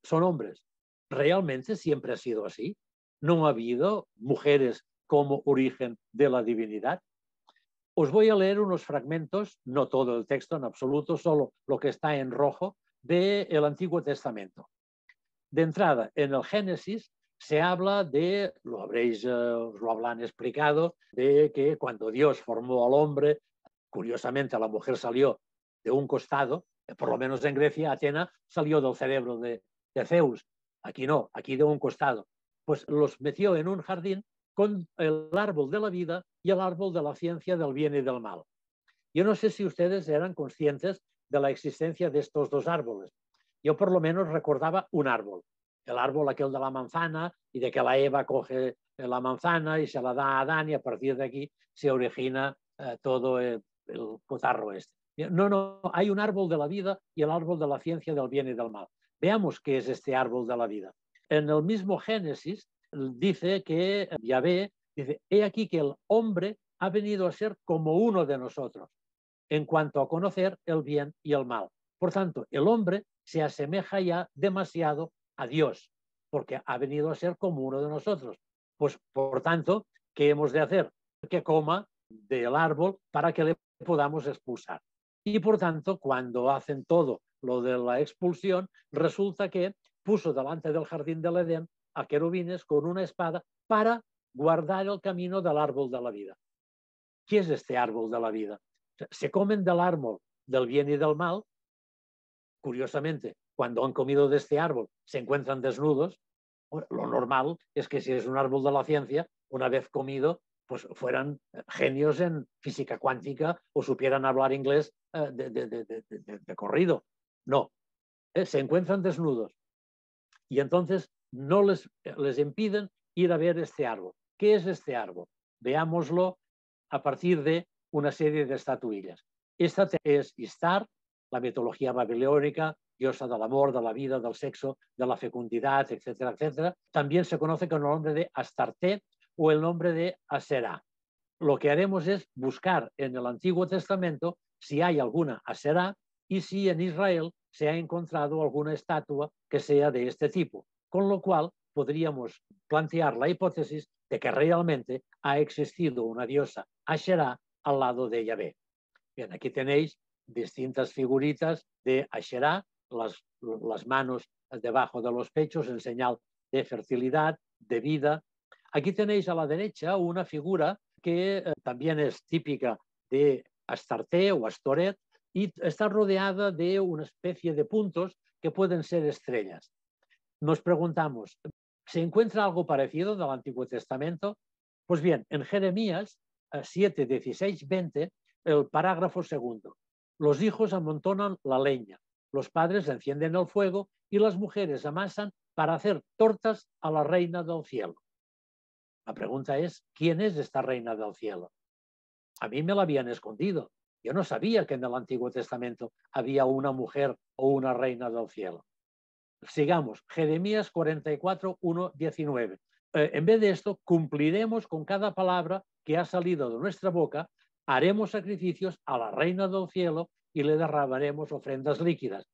Speaker 1: son hombres. Realmente siempre ha sido así. No ha habido mujeres como origen de la divinidad. Os voy a leer unos fragmentos, no todo el texto en absoluto, solo lo que está en rojo, del Antiguo Testamento. De entrada, en el Génesis se habla de, lo habréis, eh, lo habrán explicado, de que cuando Dios formó al hombre, curiosamente la mujer salió de un costado, por lo menos en Grecia, Atena salió del cerebro de, de Zeus. Aquí no, aquí de un costado. Pues los metió en un jardín con el árbol de la vida y el árbol de la ciencia del bien y del mal. Yo no sé si ustedes eran conscientes de la existencia de estos dos árboles. Yo por lo menos recordaba un árbol, el árbol aquel de la manzana y de que la Eva coge la manzana y se la da a Adán y a partir de aquí se origina eh, todo el, el cotarro este. No, no, hay un árbol de la vida y el árbol de la ciencia del bien y del mal. Veamos qué es este árbol de la vida. En el mismo Génesis dice que Yahvé, dice, he aquí que el hombre ha venido a ser como uno de nosotros en cuanto a conocer el bien y el mal. Por tanto, el hombre se asemeja ya demasiado a Dios, porque ha venido a ser como uno de nosotros. Pues, por tanto, ¿qué hemos de hacer? Que coma del árbol para que le podamos expulsar. Y por tanto, cuando hacen todo lo de la expulsión, resulta que puso delante del jardín del Edén a querubines con una espada para guardar el camino del árbol de la vida. ¿Qué es este árbol de la vida? Se comen del árbol del bien y del mal. Curiosamente, cuando han comido de este árbol se encuentran desnudos. Lo normal es que si es un árbol de la ciencia, una vez comido, pues fueran genios en física cuántica o supieran hablar inglés eh, de, corrido. No, eh, se encuentran desnudos. Y entonces no les, les impiden ir a ver este árbol. ¿Qué es este árbol? Veámoslo a partir de una serie de estatuillas. Esta es Istar, la mitología babilónica, diosa del amor, de la vida, del sexo, de la fecundidad, etcétera, etcétera. También se conoce con el nombre de Astarte o el nombre de Aserá. Lo que haremos es buscar en el Antiguo Testamento si hay alguna Aserá y si en Israel se ha encontrado alguna estatua que sea de este tipo. Con lo cual podríamos plantear la hipótesis de que realmente ha existido una diosa Asherah al lado de Yahvé. Bien, aquí tenéis distintas figuritas de Asherah, las, manos debajo de los pechos en señal de fertilidad, de vida. Aquí tenéis a la derecha una figura que eh, también es típica de Astarte o Astoret y está rodeada de una especie de puntos que pueden ser estrellas. Nos preguntamos, ¿se encuentra algo parecido del Antiguo Testamento? Pues bien, en Jeremías 7, 16, 20, el parágrafo segundo. Los hijos amontonan la leña, los padres encienden el fuego y las mujeres amasan para hacer tortas a la reina del cielo. La pregunta es, ¿quién es esta reina del cielo? A mí me la habían escondido. Yo no sabía que en el Antiguo Testamento había una mujer o una reina del cielo. Sigamos, Jeremías 44, 1, 19. en vez de esto, cumpliremos con cada palabra que ha salido de nuestra boca, haremos sacrificios a la reina del cielo y le derramaremos ofrendas líquidas.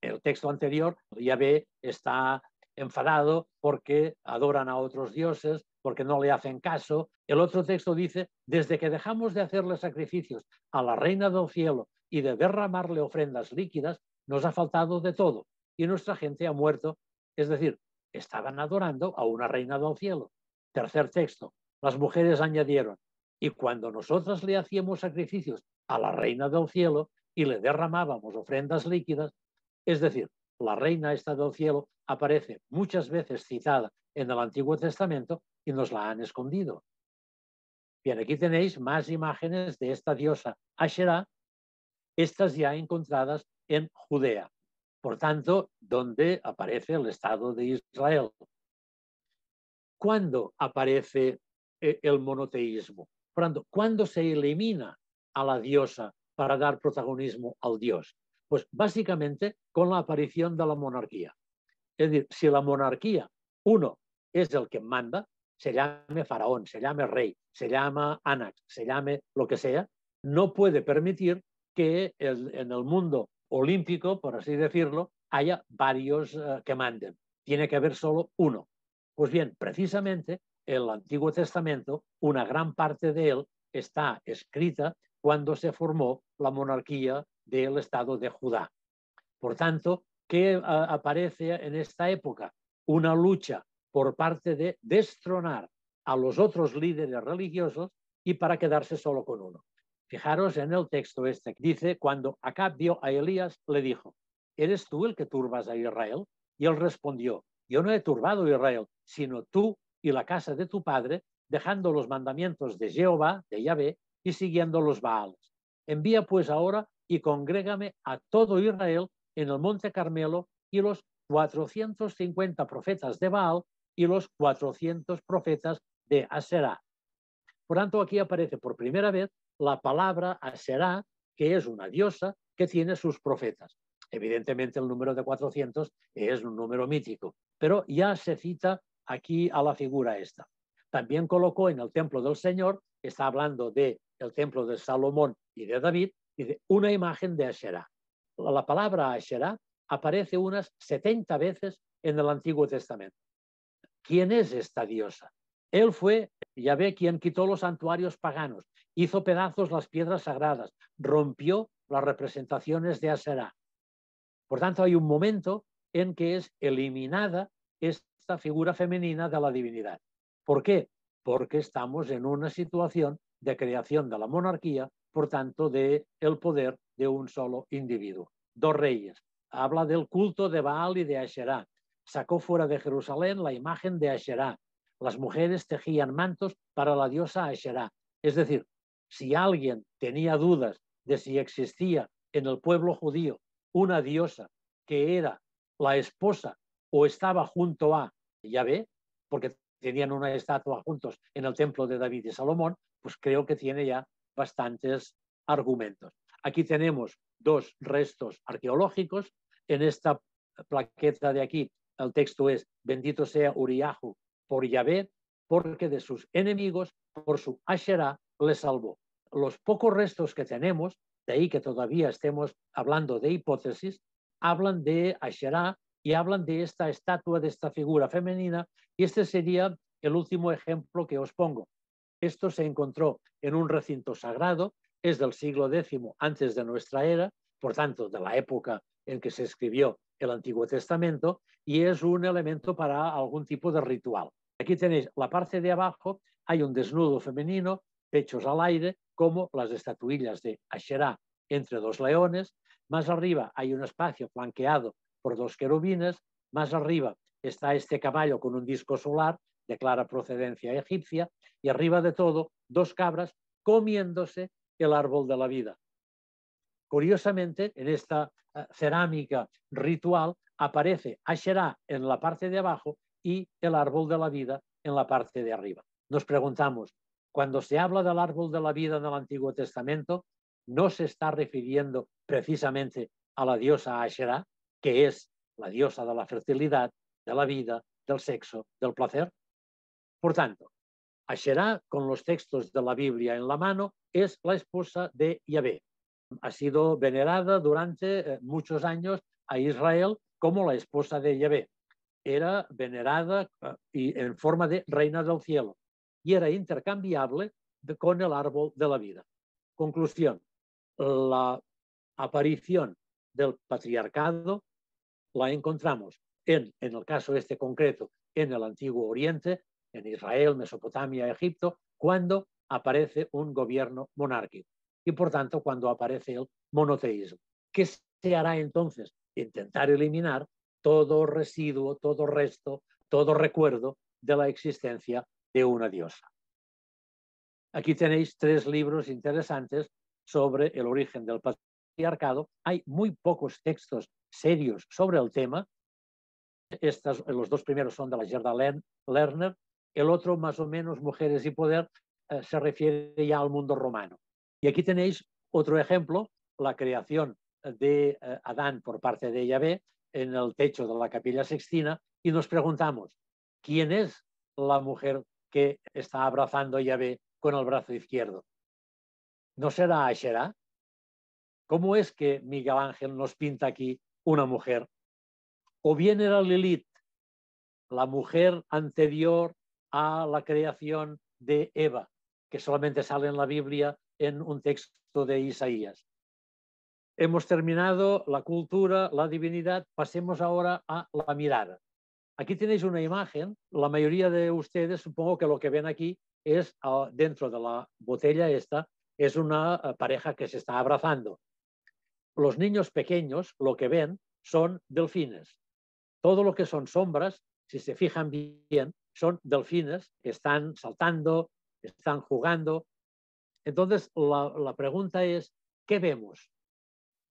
Speaker 1: El texto anterior, Yahvé está enfadado porque adoran a otros dioses, porque no le hacen caso. El otro texto dice, desde que dejamos de hacerle sacrificios a la reina del cielo y de derramarle ofrendas líquidas, nos ha faltado de todo y nuestra gente ha muerto. Es decir, estaban adorando a una reina del cielo. Tercer texto, las mujeres añadieron, y cuando nosotras le hacíamos sacrificios a la reina del cielo y le derramábamos ofrendas líquidas, es decir, la reina esta del cielo aparece muchas veces citada en el Antiguo Testamento y nos la han escondido. Bien, aquí tenéis más imágenes de esta diosa Asherah, estas ya encontradas en Judea, por tanto, donde aparece el Estado de Israel. ¿Cuándo aparece eh, el monoteísmo? ¿cuándo se elimina a la diosa para dar protagonismo al dios? Pues básicamente con la aparición de la monarquía. Es decir, si la monarquía, uno, es el que manda, se llame faraón, se llame rey, se llama Anax, se llame lo que sea, no puede permitir que en el mundo olímpico, por así decirlo, haya varios eh, que manden. Tiene que haber solo uno. Pues bien, precisamente el Antiguo Testamento, una gran parte de él está escrita cuando se formó la monarquía del Estado de Judá. Por tanto, ¿qué aparece en esta época? Una lucha por parte de destronar a los otros líderes religiosos y para quedarse solo con uno. Fijaros en el texto este que dice, cuando Acab vio a Elías, le dijo, ¿eres tú el que turbas a Israel? Y él respondió, yo no he turbado a Israel, sino tú y la casa de tu padre, dejando los mandamientos de Jehová, de Yahvé, y siguiendo los Baales. Envía pues ahora y congrégame a todo Israel en el monte Carmelo y los 450 profetas de Baal y los 400 profetas de Aserá. Por tanto, aquí aparece por primera vez la palabra Aserá, que es una diosa que tiene sus profetas. Evidentemente el número de 400 es un número mítico, pero ya se cita aquí a la figura esta. También colocó en el templo del Señor, está hablando del el templo de Salomón y de David, dice una imagen de Asherah. La palabra Asherah aparece unas 70 veces en el Antiguo Testamento. ¿Quién es esta diosa? Él fue, ya ve, quien quitó los santuarios paganos, hizo pedazos las piedras sagradas, rompió las representaciones de Asherah. Por tanto, hay un momento en que es eliminada esta figura femenina de la divinidad. ¿Por qué? Porque estamos en una situación de creación de la monarquía, por tanto, de el poder de un solo individuo. Dos reyes. Habla del culto de Baal y de Asherah. Sacó fuera de Jerusalén la imagen de Asherah. Las mujeres tejían mantos para la diosa Asherah. Es decir, si alguien tenía dudas de si existía en el pueblo judío una diosa que era la esposa o estaba junto a Yahvé, porque tenían una estatua juntos en el templo de David y Salomón, pues creo que tiene ya bastantes argumentos. Aquí tenemos dos restos arqueológicos en esta plaqueta de aquí, el texto es, bendito sea Uriahu por Yahvé, porque de sus enemigos, por su Asherah, le salvó. Los pocos restos que tenemos, de ahí que todavía estemos hablando de hipótesis, hablan de Asherah y hablan de esta estatua, de esta figura femenina, y este sería el último ejemplo que os pongo. Esto se encontró en un recinto sagrado, es del siglo X antes de nuestra era, por tanto, de la época en que se escribió el Antiguo Testamento, y es un elemento para algún tipo de ritual. Aquí tenéis la parte de abajo, hay un desnudo femenino, pechos al aire, como las estatuillas de Asherah entre dos leones. Más arriba hay un espacio flanqueado por dos querubines. Más arriba está este caballo con un disco solar de clara procedencia egipcia. Y arriba de todo, dos cabras comiéndose el árbol de la vida. Curiosamente, en esta eh, cerámica ritual aparece Asherah en la parte de abajo y el árbol de la vida en la parte de arriba. Nos preguntamos, cuando se habla del árbol de la vida en el Antiguo Testamento, no se está refiriendo precisamente a la diosa Asherah, que es la diosa de la fertilidad, de la vida, del sexo, del placer. Por tanto, Asherah, con los textos de la Biblia en la mano, es la esposa de Yahvé. Ha sido venerada durante eh, muchos años a Israel como la esposa de Yahvé. Era venerada eh, y en forma de reina del cielo y era intercambiable con el árbol de la vida. Conclusión, la aparición del patriarcado la encontramos en, en el caso este concreto, en el Antiguo Oriente, en Israel, Mesopotamia, Egipto, cuando aparece un gobierno monárquico y por tanto cuando aparece el monoteísmo. ¿Qué se hará entonces? Intentar eliminar todo residuo, todo resto, todo recuerdo de la existencia de una diosa. Aquí tenéis tres libros interesantes sobre el origen del patriarcado. Hay muy pocos textos serios sobre el tema. Estos, los dos primeros son de la Gerda Lerner, el otro, más o menos, Mujeres y Poder, eh, se refiere ya al mundo romano. Y aquí tenéis otro ejemplo, la creación de eh, Adán por parte de Yahvé en el techo de la capilla sextina y nos preguntamos, ¿quién es la mujer que está abrazando a Yahvé con el brazo izquierdo. ¿No será Asherah? ¿Cómo es que Miguel Ángel nos pinta aquí una mujer? ¿O bien era Lilith, la mujer anterior a la creación de Eva, que solamente sale en la Biblia en un texto de Isaías? Hemos terminado la cultura, la divinidad, pasemos ahora a la mirada. Aquí tenéis una imagen, la mayoría de ustedes supongo que lo que ven aquí es uh, dentro de la botella esta, es una uh, pareja que se está abrazando. Los niños pequeños lo que ven son delfines. Todo lo que son sombras, si se fijan bien, son delfines que están saltando, están jugando. Entonces, la, pregunta es, ¿qué vemos?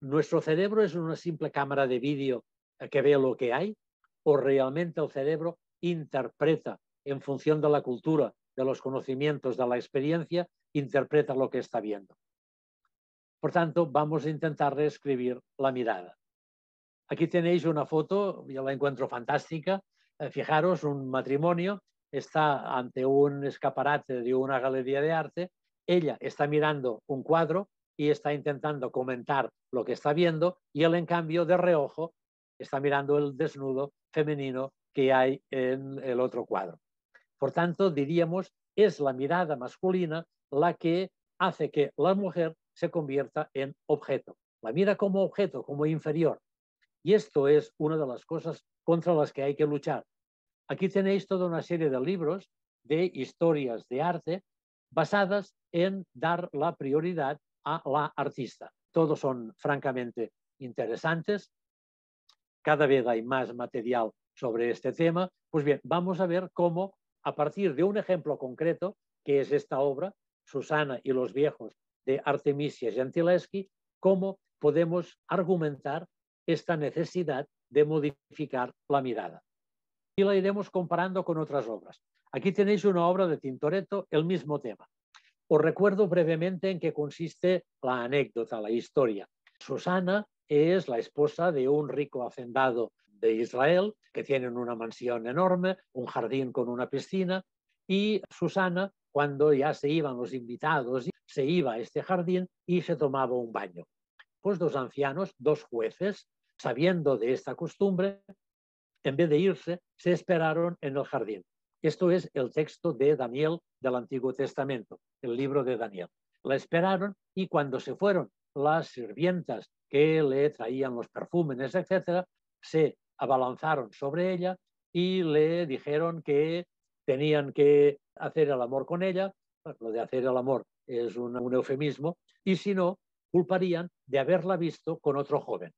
Speaker 1: ¿Nuestro cerebro es una simple cámara de vídeo que ve lo que hay? o realmente el cerebro interpreta en función de la cultura, de los conocimientos, de la experiencia, interpreta lo que está viendo. Por tanto, vamos a intentar reescribir la mirada. Aquí tenéis una foto, yo la encuentro fantástica. Eh, fijaros, un matrimonio está ante un escaparate de una galería de arte. Ella está mirando un cuadro y está intentando comentar lo que está viendo y él, en cambio, de reojo, está mirando el desnudo femenino que hay en el otro cuadro. Por tanto, diríamos, es la mirada masculina la que hace que la mujer se convierta en objeto. La mira como objeto, como inferior. Y esto es una de las cosas contra las que hay que luchar. Aquí tenéis toda una serie de libros de historias de arte basadas en dar la prioridad a la artista. Todos son francamente interesantes, cada vez hay más material sobre este tema, pues bien, vamos a ver cómo a partir de un ejemplo concreto, que es esta obra, Susana y los viejos de Artemisia Gentileschi, cómo podemos argumentar esta necesidad de modificar la mirada. Y la iremos comparando con otras obras. Aquí tenéis una obra de Tintoretto, el mismo tema. Os recuerdo brevemente en qué consiste la anécdota, la historia. Susana es la esposa de un rico hacendado de Israel, que tienen una mansión enorme, un jardín con una piscina, y Susana, cuando ya se iban los invitados, se iba a este jardín y se tomaba un baño. Pues dos ancianos, dos jueces, sabiendo de esta costumbre, en vez de irse, se esperaron en el jardín. Esto es el texto de Daniel del Antiguo Testamento, el libro de Daniel. La esperaron y cuando se fueron las sirvientas que le traían los perfumes, etcétera, se abalanzaron sobre ella y le dijeron que tenían que hacer el amor con ella. Lo de hacer el amor es un, un eufemismo. Y si no, culparían de haberla visto con otro joven.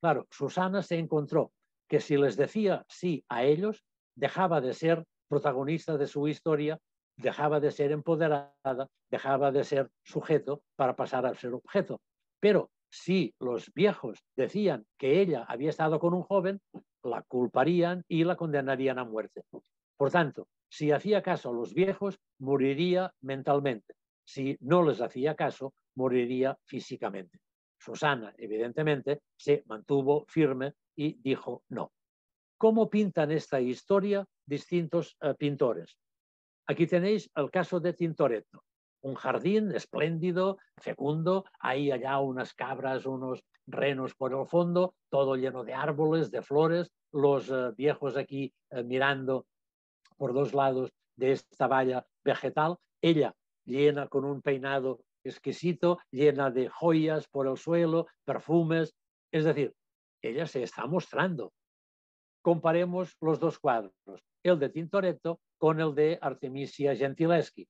Speaker 1: Claro, Susana se encontró que si les decía sí a ellos, dejaba de ser protagonista de su historia, dejaba de ser empoderada, dejaba de ser sujeto para pasar a ser objeto. Pero si los viejos decían que ella había estado con un joven, la culparían y la condenarían a muerte. Por tanto, si hacía caso a los viejos, moriría mentalmente. Si no les hacía caso, moriría físicamente. Susana, evidentemente, se mantuvo firme y dijo no. ¿Cómo pintan esta historia distintos uh, pintores? Aquí tenéis el caso de Tintoretto un jardín espléndido, fecundo, hay allá unas cabras, unos renos por el fondo, todo lleno de árboles, de flores, los uh, viejos aquí uh, mirando por dos lados de esta valla vegetal, ella llena con un peinado exquisito, llena de joyas por el suelo, perfumes, es decir, ella se está mostrando. Comparemos los dos cuadros, el de Tintoretto con el de Artemisia Gentileschi.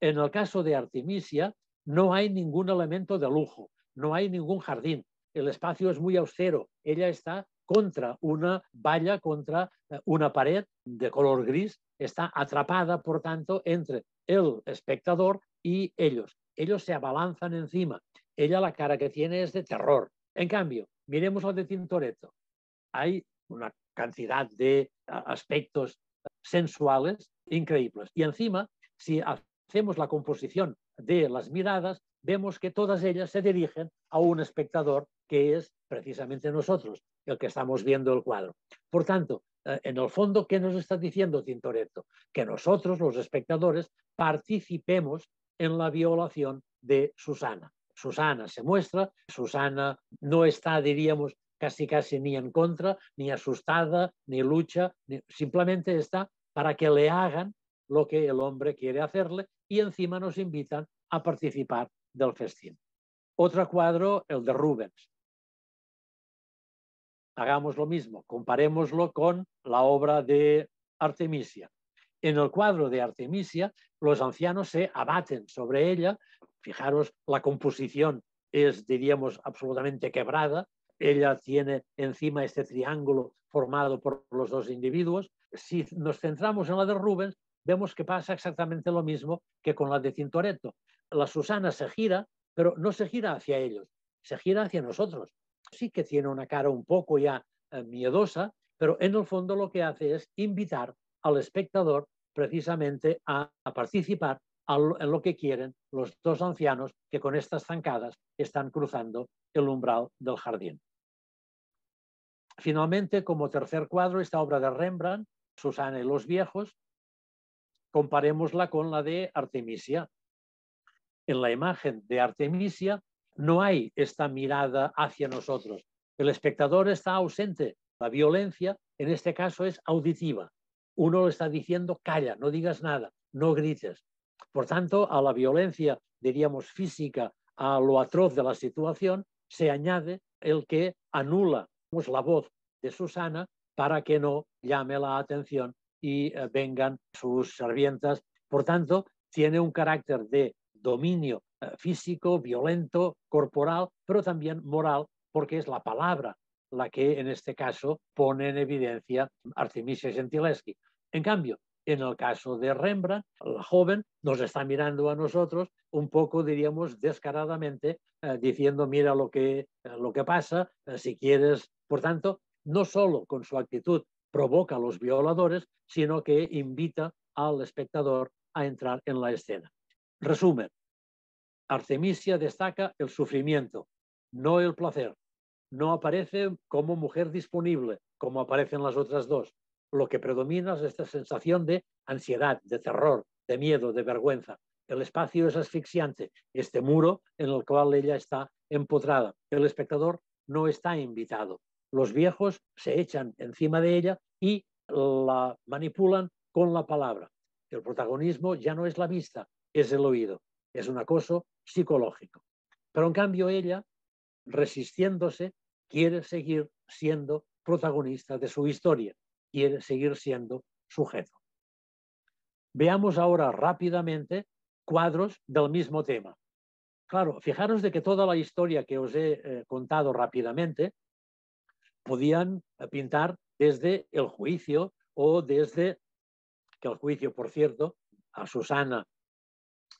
Speaker 1: En el caso de Artemisia, no hay ningún elemento de lujo, no hay ningún jardín. El espacio es muy austero. Ella está contra una valla, contra eh, una pared de color gris. Está atrapada, por tanto, entre el espectador y ellos. Ellos se abalanzan encima. Ella la cara que tiene es de terror. En cambio, miremos lo de Tintoretto. Hay una cantidad de aspectos sensuales increíbles. Y encima, si hacemos la composición de las miradas, vemos que todas ellas se dirigen a un espectador que es precisamente nosotros, el que estamos viendo el cuadro. Por tanto, eh, en el fondo, ¿qué nos está diciendo Tintoretto? Que nosotros, los espectadores, participemos en la violación de Susana. Susana se muestra, Susana no está, diríamos, casi casi ni en contra, ni asustada, ni lucha, simplemente está para que le hagan lo que el hombre quiere hacerle y encima nos invitan a participar del festín. Otro cuadro, el de Rubens. Hagamos lo mismo, comparémoslo con la obra de Artemisia. En el cuadro de Artemisia, los ancianos se abaten sobre ella. Fijaros, la composición es, diríamos, absolutamente quebrada. Ella tiene encima este triángulo formado por los dos individuos. Si nos centramos en la de Rubens, vemos que pasa exactamente lo mismo que con la de Tintoretto. La Susana se gira, pero no se gira hacia ellos, se gira hacia nosotros. Sí que tiene una cara un poco ya eh, miedosa, pero en el fondo lo que hace es invitar al espectador precisamente a, a participar en lo que quieren los dos ancianos que con estas zancadas están cruzando el umbral del jardín. Finalmente, como tercer cuadro, esta obra de Rembrandt, Susana y los viejos, comparémosla con la de Artemisia. En la imagen de Artemisia no hay esta mirada hacia nosotros. El espectador está ausente. La violencia, en este caso, es auditiva. Uno le está diciendo, calla, no digas nada, no grites. Por tanto, a la violencia, diríamos, física, a lo atroz de la situación, se añade el que anula la voz de Susana para que no llame la atención y eh, vengan sus servientas. Por tanto, tiene un carácter de dominio eh, físico, violento, corporal, pero también moral, porque es la palabra la que en este caso pone en evidencia Artemisia Gentileschi. En cambio, en el caso de Rembrandt, la joven nos está mirando a nosotros un poco, diríamos, descaradamente, eh, diciendo, mira lo que, lo que pasa, si quieres. Por tanto, no solo con su actitud provoca a los violadores, sino que invita al espectador a entrar en la escena. Resumen, Artemisia destaca el sufrimiento, no el placer. no aparece como mujer disponible, como aparecen las otras dos. Lo que predomina es esta sensación de ansiedad, de terror, de miedo, de vergüenza. El espacio es asfixiante, este muro en el cual ella está empotrada. El espectador no está invitado. Los viejos se echan encima de ella y la manipulan con la palabra. El protagonismo ya no es la vista, es el oído. Es un acoso psicológico. Pero en cambio ella, resistiéndose, quiere seguir siendo protagonista de su historia, quiere seguir siendo sujeto. Veamos ahora rápidamente cuadros del mismo tema. Claro, fijaros de que toda la historia que os he eh, contado rápidamente podían eh, pintar desde el juicio o desde que el juicio, por cierto, a Susana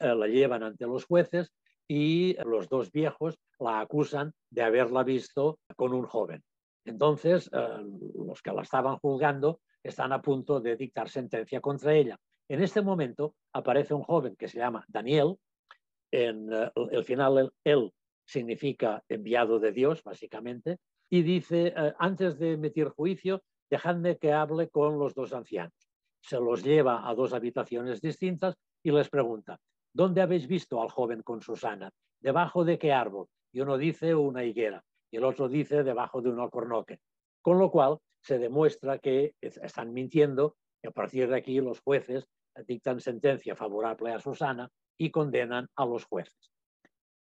Speaker 1: eh, la llevan ante los jueces y los dos viejos la acusan de haberla visto con un joven. Entonces, los que la estaban juzgando están a punto de dictar sentencia contra ella. En este momento aparece un joven que se llama Daniel. En eh, el final, él, significa enviado de Dios, básicamente, y dice, eh, antes de emitir juicio, dejadme que hable con los dos ancianos. Se los lleva a dos habitaciones distintas y les pregunta, ¿dónde habéis visto al joven con Susana? ¿Debajo de qué árbol? Y uno dice una higuera y el otro dice debajo de un alcornoque. Con lo cual se demuestra que están mintiendo y a partir de aquí los jueces dictan sentencia favorable a Susana y condenan a los jueces.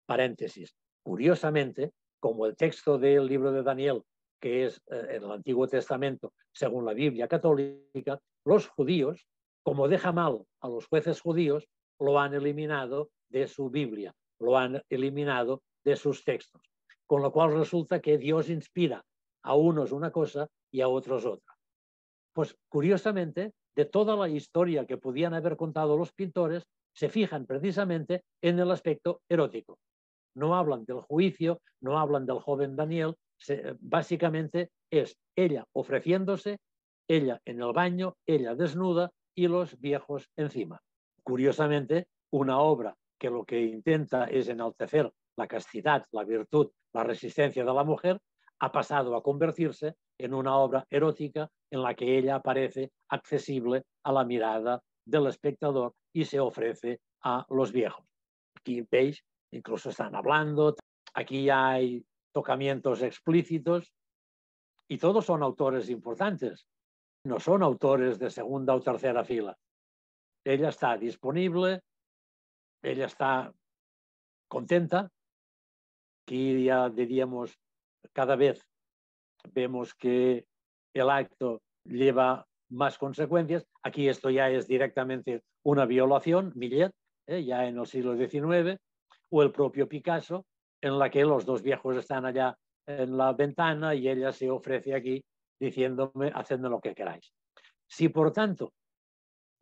Speaker 1: Paréntesis. Curiosamente, como el texto del libro de Daniel, que es eh, el Antiguo Testamento, según la Biblia católica, los judíos, como deja mal a los jueces judíos, lo han eliminado de su Biblia, lo han eliminado de sus textos. Con lo cual resulta que Dios inspira a unos una cosa y a otros otra. Pues curiosamente, de toda la historia que podían haber contado los pintores, se fijan precisamente en el aspecto erótico. No hablan del juicio, no hablan del joven Daniel, básicamente es ella ofreciéndose, ella en el baño, ella desnuda y los viejos encima. Curiosamente, una obra que lo que intenta es enaltecer la castidad, la virtud, la resistencia de la mujer, ha pasado a convertirse en una obra erótica en la que ella aparece accesible a la mirada del espectador y se ofrece a los viejos. Aquí veis, incluso están hablando, aquí hay tocamientos explícitos y todos son autores importantes, no son autores de segunda o tercera fila. Ella está disponible, ella está contenta, aquí ya diríamos cada vez vemos que el acto lleva más consecuencias. Aquí esto ya es directamente una violación, Millet, eh, ya en el siglo XIX, o el propio Picasso, en la que los dos viejos están allá en la ventana y ella se ofrece aquí diciéndome, hacedme lo que queráis. Si, por tanto,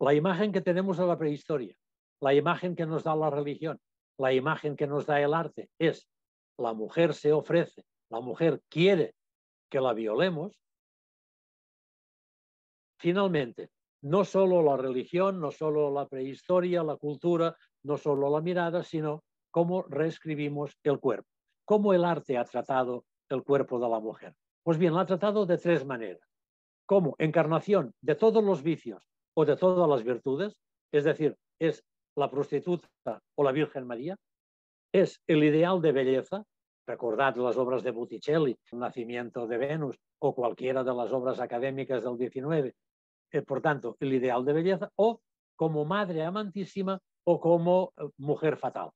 Speaker 1: la imagen que tenemos de la prehistoria, la imagen que nos da la religión, la imagen que nos da el arte es la mujer se ofrece, la mujer quiere que la violemos, finalmente, no solo la religión, no solo la prehistoria, la cultura, no solo la mirada, sino cómo reescribimos el cuerpo, cómo el arte ha tratado el cuerpo de la mujer. Pues bien, lo ha tratado de tres maneras. Como encarnación de todos los vicios o de todas las virtudes, es decir, es la prostituta o la Virgen María, es el ideal de belleza, Recordad las obras de Botticelli, El nacimiento de Venus o cualquiera de las obras académicas del XIX. Eh, por tanto, el ideal de belleza o como madre amantísima o como eh, mujer fatal.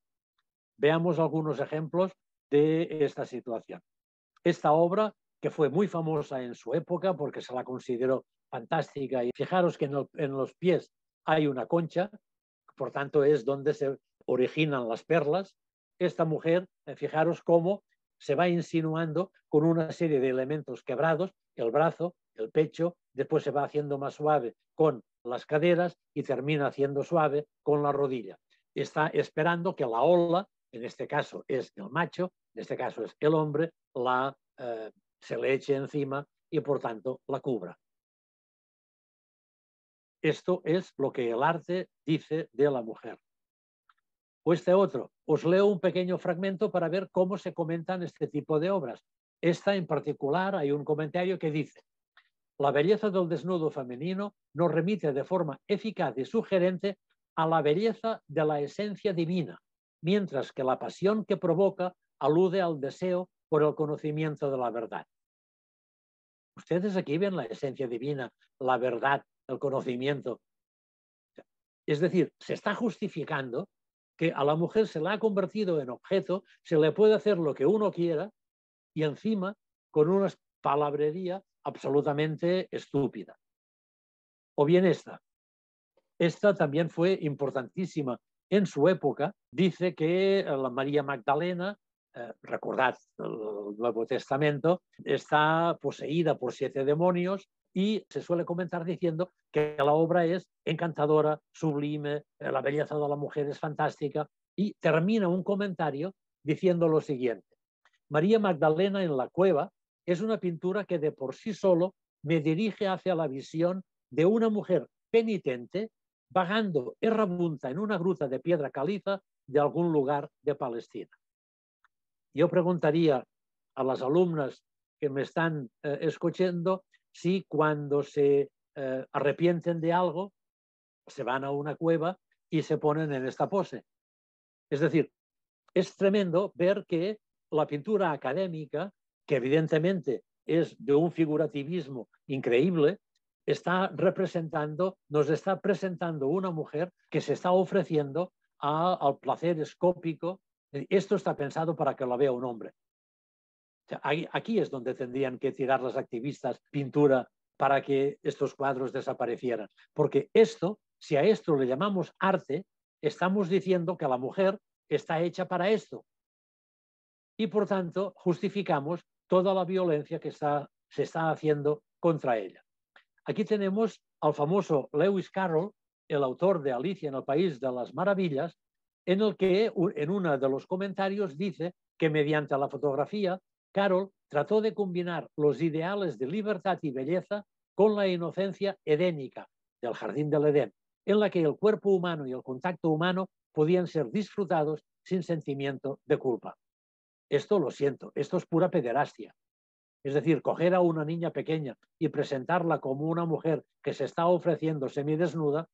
Speaker 1: Veamos algunos ejemplos de esta situación. Esta obra, que fue muy famosa en su época porque se la consideró fantástica, y fijaros que en, los pies hay una concha, por tanto es donde se originan las perlas, esta mujer, eh, fijaros cómo se va insinuando con una serie de elementos quebrados, el brazo, el pecho, después se va haciendo más suave con las caderas y termina haciendo suave con la rodilla. Está esperando que la ola, en este caso es el macho, en este caso es el hombre, la, eh, se le eche encima y por tanto la cubra. Esto es lo que el arte dice de la mujer o este otro. Os leo un pequeño fragmento para ver cómo se comentan este tipo de obras. Esta en particular hay un comentario que dice, la belleza del desnudo femenino nos remite de forma eficaz y sugerente a la belleza de la esencia divina, mientras que la pasión que provoca alude al deseo por el conocimiento de la verdad. Ustedes aquí ven la esencia divina, la verdad, el conocimiento. Es decir, se está justificando que a la mujer se la ha convertido en objeto, se le puede hacer lo que uno quiera y encima con una palabrería absolutamente estúpida. O bien esta. Esta también fue importantísima en su época. Dice que la María Magdalena, eh, recordad el Nuevo Testamento, está poseída por siete demonios y se suele comentar diciendo que la obra es encantadora, sublime, eh, la belleza de la mujer es fantástica y termina un comentario diciendo lo siguiente. María Magdalena en la cueva es una pintura que de por sí solo me dirige hacia la visión de una mujer penitente vagando errabunta en una gruta de piedra caliza de algún lugar de Palestina. Yo preguntaría a las alumnas que me están eh, escuchando si cuando se eh, arrepienten de algo se van a una cueva y se ponen en esta pose. Es decir, es tremendo ver que la pintura académica que evidentemente es de un figurativismo increíble, está representando, nos está presentando una mujer que se está ofreciendo al placer escópico. Esto está pensado para que lo vea un hombre. aquí es donde tendrían que tirar las activistas pintura para que estos cuadros desaparecieran. Porque esto, si a esto le llamamos arte, estamos diciendo que la mujer está hecha para esto. Y por tanto, justificamos toda la violencia que se está haciendo contra ella. Aquí tenemos al famoso Lewis Carroll, el autor de Alicia en el País de las Maravillas, en el que en uno de los comentarios dice que mediante la fotografía, Carroll trató de combinar los ideales de libertad y belleza con la inocencia edénica del jardín del Edén, en la que el cuerpo humano y el contacto humano podían ser disfrutados sin sentimiento de culpa. Esto lo siento, esto es pura pederastia. Es decir, coger a una niña pequeña y presentarla como una mujer que se está ofreciendo semidesnuda.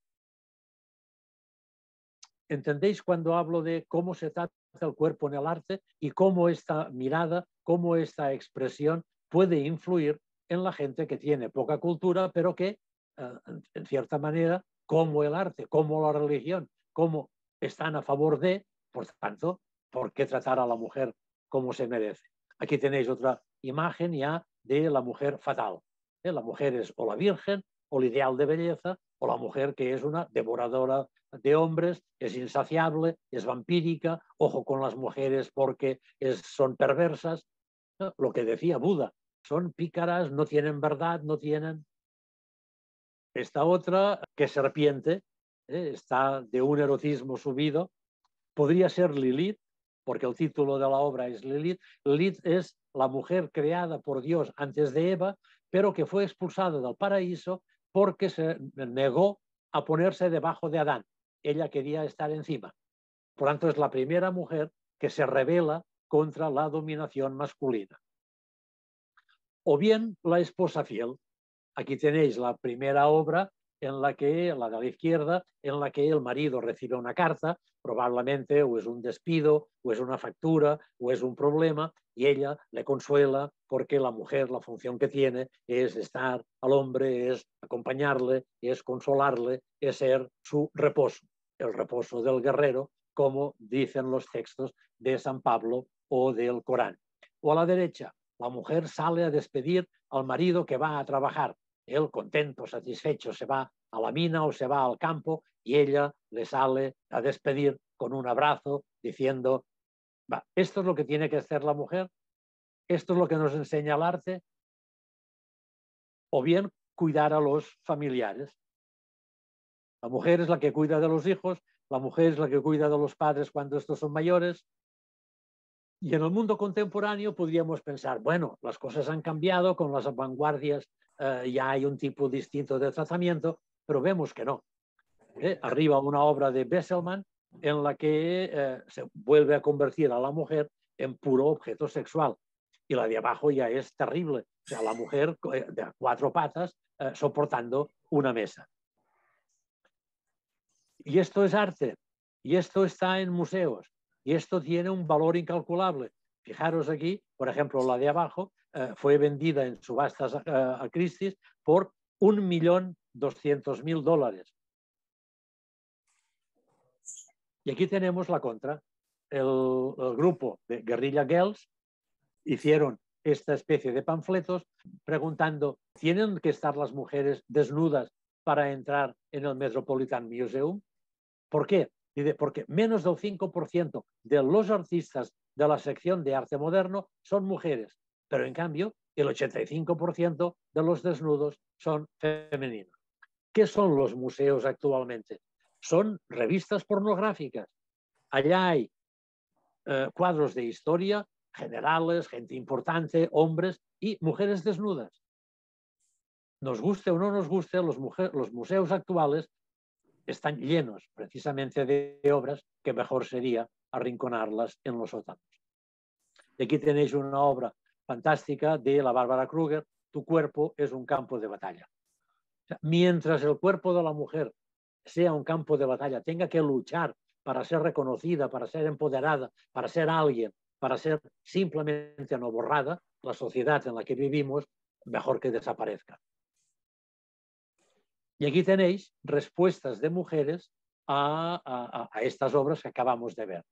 Speaker 1: ¿Entendéis cuando hablo de cómo se trata el cuerpo en el arte y cómo esta mirada, cómo esta expresión puede influir en la gente que tiene poca cultura, pero que, eh, en cierta manera, como el arte, como la religión, como están a favor de, por tanto, ¿por qué tratar a la mujer como se merece. Aquí tenéis otra imagen ya de la mujer fatal. ¿eh? La mujer es o la virgen o el ideal de belleza o la mujer que es una devoradora de hombres, es insaciable, es vampírica, ojo con las mujeres porque son perversas. Lo que decía Buda, son pícaras, no tienen verdad, no tienen... Esta otra, que serpiente, ¿eh? está de un erotismo subido, podría ser Lilith, porque el título de la obra es Lilith. Lilith es la mujer creada por Dios antes de Eva, pero que fue expulsada del paraíso porque se negó a ponerse debajo de Adán. Ella quería estar encima. Por tanto, es la primera mujer que se revela contra la dominación masculina. O bien la esposa fiel. Aquí tenéis la primera obra en la que, la de la izquierda, en la que el marido recibe una carta, probablemente o es un despido, o es una factura, o es un problema, y ella le consuela porque la mujer, la función que tiene es estar al hombre, es acompañarle, es consolarle, es ser su reposo, el reposo del guerrero, como dicen los textos de San Pablo o del Corán. O a la derecha, la mujer sale a despedir al marido que va a trabajar él contento, satisfecho, se va a la mina o se va al campo y ella le sale a despedir con un abrazo diciendo, va, esto es lo que tiene que hacer la mujer, esto es lo que nos enseña el arte, o bien cuidar a los familiares. La mujer es la que cuida de los hijos, la mujer es la que cuida de los padres cuando estos son mayores. Y en el mundo contemporáneo podríamos pensar, bueno, las cosas han cambiado con las vanguardias eh, ya hay un tipo distinto de tratamiento, pero vemos que no. ¿eh? Arriba una obra de Besselman en la que eh, se vuelve a convertir a la mujer en puro objeto sexual. y la de abajo ya es terrible. O sea, la mujer eh, de cuatro patas soportando una mesa. Y esto es arte, y esto está en museos, y esto tiene un valor incalculable. Fijaros aquí, por ejemplo, la de abajo eh, fue vendida en subastas a Christie's por un millón doscientos mil dólares. Y aquí tenemos la contra. El, grupo de Guerrilla Girls hicieron esta especie de panfletos preguntando, ¿tienen que estar las mujeres desnudas para entrar en el Metropolitan Museum? ¿Por qué? Porque menos del 5% de los artistas de la sección de arte moderno son mujeres, pero en cambio el 85% de los desnudos son femeninos. ¿Qué son los museos actualmente? Son revistas pornográficas. Allá hay eh, cuadros de historia, generales, gente importante, hombres y mujeres desnudas. Nos guste o no nos guste, los, los museos actuales están llenos precisamente de obras que mejor sería arrinconarlas en los sótanos. Aquí tenéis una obra fantástica de la Bárbara Kruger, Tu cuerpo es un campo de batalla. mientras el cuerpo de la mujer sea un campo de batalla, tenga que luchar para ser reconocida, para ser empoderada, para ser alguien, para ser simplemente no borrada, la sociedad en la que vivimos, mejor que desaparezca. Y aquí tenéis respuestas de mujeres a, estas obras que acabamos de ver.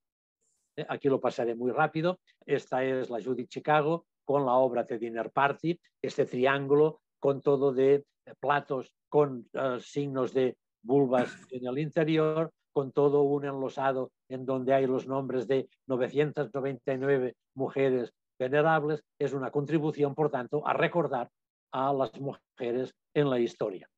Speaker 1: Eh, aquí lo pasaré muy rápido. Esta es la Judith Chicago con la obra de Dinner Party, este triángulo con todo de platos con eh, signos de vulvas <clears throat> en el interior, con todo un enlosado en donde hay los nombres de 999 mujeres venerables, es una contribución, por tanto, a recordar a las mujeres en la historia.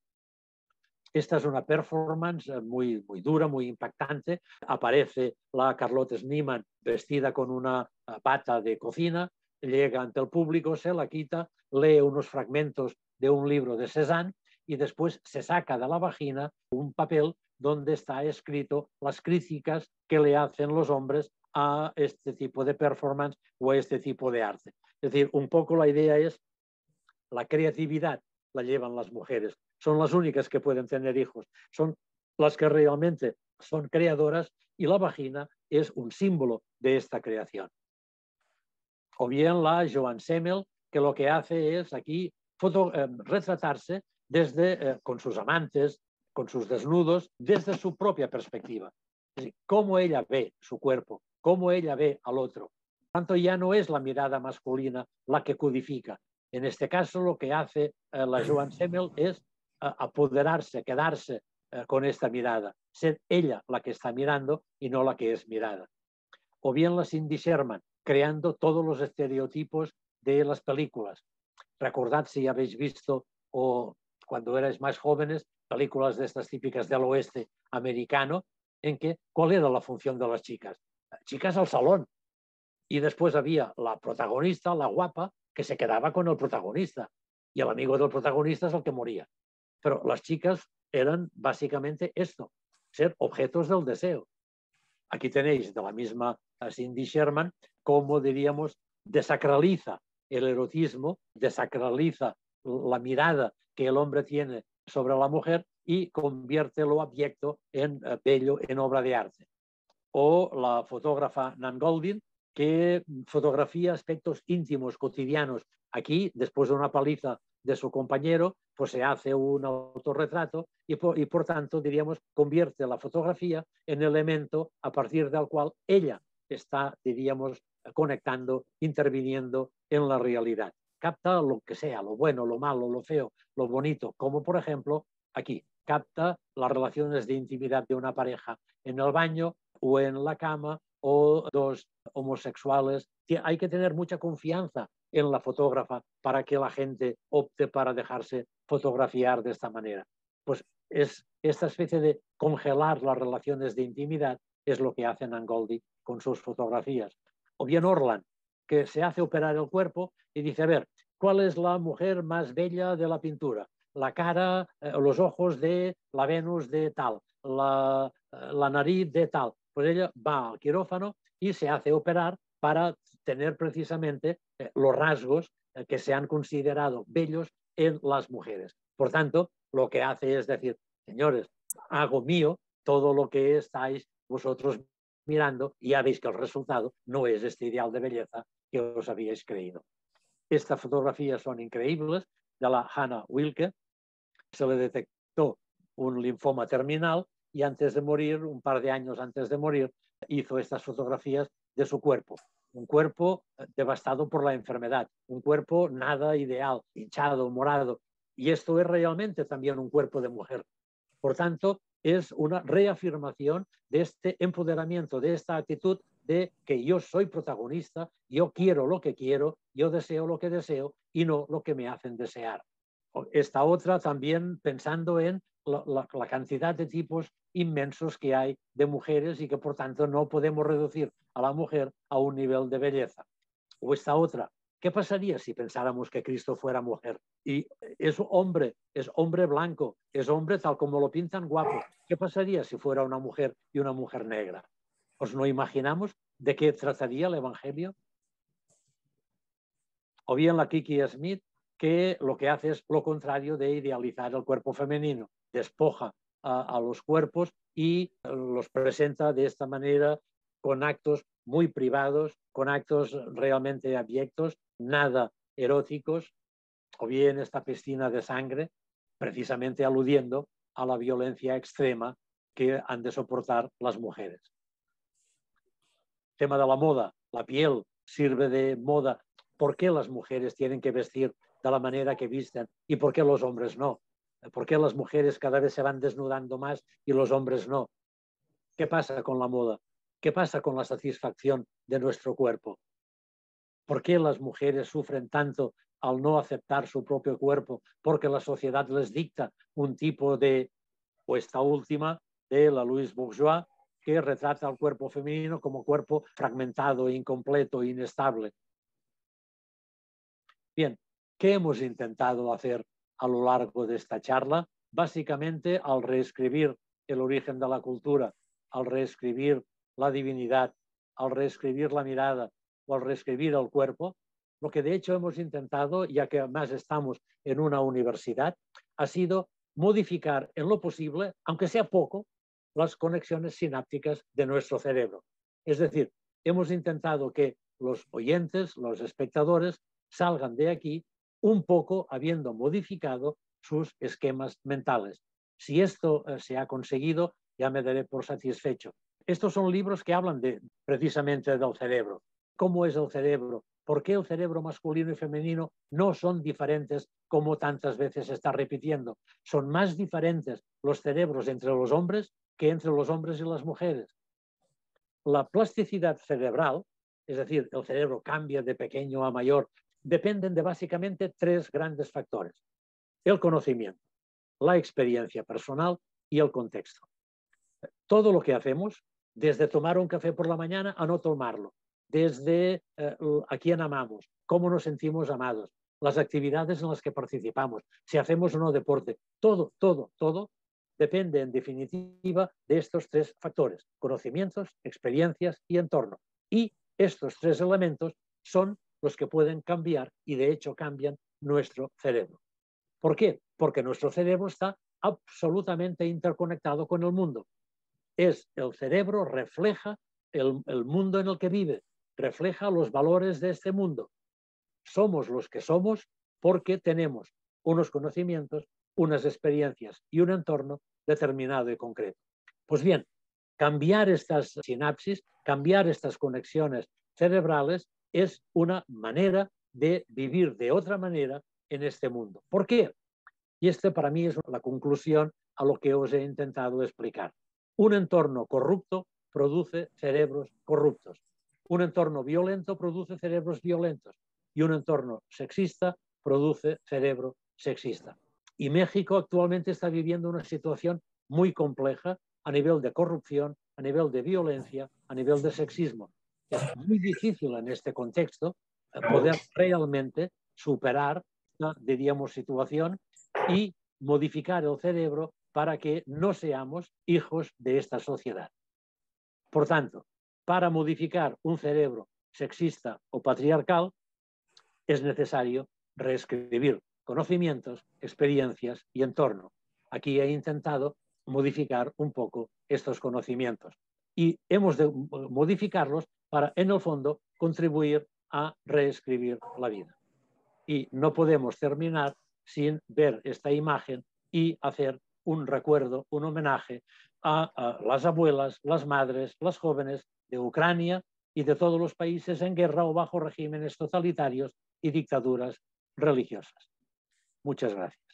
Speaker 1: Esta es una performance eh, muy, muy dura, muy impactante. Aparece la Carlotte Sniemann vestida con una eh, pata de cocina, llega ante el público, se la quita, lee unos fragmentos de un libro de Cézanne y después se saca de la vagina un papel donde está escrito las críticas que le hacen los hombres a este tipo de performance o a este tipo de arte. Es decir, un poco la idea es la creatividad la llevan las mujeres. Son las únicas que pueden tener hijos. Son las que realmente son creadoras y la vagina es un símbolo de esta creación. O bien la Joan Semmel, que lo que hace es aquí eh, retratarse desde, eh, con sus amantes, con sus desnudos, desde su propia perspectiva. cómo ella ve su cuerpo, cómo ella ve al otro. Tanto ya no es la mirada masculina la que codifica. En este caso, lo que hace eh, la Joan Semmel es apoderarse, quedarse con esta mirada, ser ella la que está mirando y no la que es mirada. O bien la Cindy Sherman, creando todos los estereotipos de las películas. Recordad si habéis visto o cuando erais más jóvenes, películas de estas típicas del oeste americano, en que, ¿cuál era la función de las chicas? Chicas al salón. Y después había la protagonista, la guapa, que se quedaba con el protagonista. Y el amigo del protagonista es el que moría. Pero las chicas eran básicamente esto, ser objetos del deseo. Aquí tenéis de la misma Cindy Sherman cómo, diríamos, desacraliza el erotismo, desacraliza la mirada que el hombre tiene sobre la mujer y convierte lo abyecto en eh, bello, en obra de arte. O la fotógrafa Nan Goldin, que fotografía aspectos íntimos, cotidianos. Aquí, después de una paliza de su compañero, pues se hace un autorretrato y por, y por tanto, diríamos, convierte la fotografía en elemento a partir del cual ella está, diríamos, conectando, interviniendo en la realidad capta lo que sea, lo bueno, lo malo, lo feo, lo bonito, como por ejemplo aquí, capta las relaciones de intimidad de una pareja en el baño o en la cama o dos homosexuales. Hay que tener mucha confianza en la fotógrafa para que la gente opte para dejarse fotografiar de esta manera. Pues es esta especie de congelar las relaciones de intimidad es lo que hace Angoldi con sus fotografías. O bien Orlan, que se hace operar el cuerpo y dice, a ver, ¿cuál es la mujer más bella de la pintura? La cara, eh, los ojos de la Venus de tal, la, eh, la nariz de tal. Pues ella va al quirófano y se hace operar para tener precisamente eh, los rasgos que se han considerado bellos en las mujeres. Por tanto, lo que hace es decir, señores, hago mío todo lo que estáis vosotros mirando y ya veis que el resultado no es este ideal de belleza que os habíais creído. Estas fotografías son increíbles de la Hannah Wilke. Se le detectó un linfoma terminal y antes de morir, un par de años antes de morir, hizo estas fotografías de su cuerpo. Un cuerpo eh, devastado por la enfermedad, un cuerpo nada ideal, hinchado, morado. Y esto es realmente también un cuerpo de mujer. Por tanto, es una reafirmación de este empoderamiento, de esta actitud de que yo soy protagonista, yo quiero lo que quiero, yo deseo lo que deseo y no lo que me hacen desear. Esta otra también pensando en la, cantidad de tipos inmensos que hay de mujeres y que por tanto no podemos reducir a la mujer a un nivel de belleza. O esta otra, ¿qué pasaría si pensáramos que Cristo fuera mujer? Y es hombre, es hombre blanco, es hombre tal como lo pintan guapo. ¿Qué pasaría si fuera una mujer y una mujer negra? ¿Os no imaginamos de qué trataría el Evangelio? O bien la Kiki Smith, que lo que hace es lo contrario de idealizar el cuerpo femenino despoja a, los cuerpos y los presenta de esta manera con actos muy privados, con actos realmente abyectos, nada eróticos, o bien esta piscina de sangre, precisamente aludiendo a la violencia extrema que han de soportar las mujeres. Tema de la moda, la piel sirve de moda. ¿Por qué las mujeres tienen que vestir de la manera que visten y por qué los hombres no? ¿Por qué las mujeres cada vez se van desnudando más y los hombres no? ¿Qué pasa con la moda? ¿Qué pasa con la satisfacción de nuestro cuerpo? ¿Por qué las mujeres sufren tanto al no aceptar su propio cuerpo? Porque la sociedad les dicta un tipo de, o esta última, de la Louise Bourgeois, que retrata al cuerpo femenino como cuerpo fragmentado, incompleto, inestable. Bien, ¿qué hemos intentado hacer a lo largo de esta charla, básicamente al reescribir el origen de la cultura, al reescribir la divinidad, al reescribir la mirada o al reescribir el cuerpo, lo que de hecho hemos intentado, ya que además estamos en una universidad, ha sido modificar en lo posible, aunque sea poco, las conexiones sinápticas de nuestro cerebro. Es decir, hemos intentado que los oyentes, los espectadores, salgan de aquí un poco habiendo modificado sus esquemas mentales. Si esto eh, se ha conseguido, ya me daré por satisfecho. Estos son libros que hablan de, precisamente del cerebro. ¿Cómo es el cerebro? ¿Por qué el cerebro masculino y femenino no son diferentes como tantas veces se está repitiendo? Son más diferentes los cerebros entre los hombres que entre los hombres y las mujeres. La plasticidad cerebral, es decir, el cerebro cambia de pequeño a mayor dependen de básicamente tres grandes factores. El conocimiento, la experiencia personal y el contexto. Todo lo que hacemos, desde tomar un café por la mañana a no tomarlo, desde eh, a quién amamos, cómo nos sentimos amados, las actividades en las que participamos, si hacemos o no deporte, todo, todo, todo depende en definitiva de estos tres factores, conocimientos, experiencias y entorno. Y estos tres elementos son los que pueden cambiar y de hecho cambian nuestro cerebro. ¿Por qué? Porque nuestro cerebro está absolutamente interconectado con el mundo. Es el cerebro refleja el, el mundo en el que vive, refleja los valores de este mundo. Somos los que somos porque tenemos unos conocimientos, unas experiencias y un entorno determinado y concreto. Pues bien, cambiar estas sinapsis, cambiar estas conexiones cerebrales es una manera de vivir de otra manera en este mundo. ¿Por qué? Y este para mí es la conclusión a lo que os he intentado explicar. Un entorno corrupto produce cerebros corruptos. Un entorno violento produce cerebros violentos. Y un entorno sexista produce cerebro sexista. Y México actualmente está viviendo una situación muy compleja a nivel de corrupción, a nivel de violencia, a nivel de sexismo es muy difícil en este contexto eh, poder realmente superar esta, diríamos, situación y modificar el cerebro para que no seamos hijos de esta sociedad. Por tanto, para modificar un cerebro sexista o patriarcal, es necesario reescribir conocimientos, experiencias y entorno. Aquí he intentado modificar un poco estos conocimientos y hemos de modificarlos para, en el fondo, contribuir a reescribir la vida. Y no podemos terminar sin ver esta imagen y hacer un recuerdo, un homenaje a, las abuelas, las madres, las jóvenes de Ucrania y de todos los países en guerra o bajo regímenes totalitarios y dictaduras religiosas. Muchas gracias.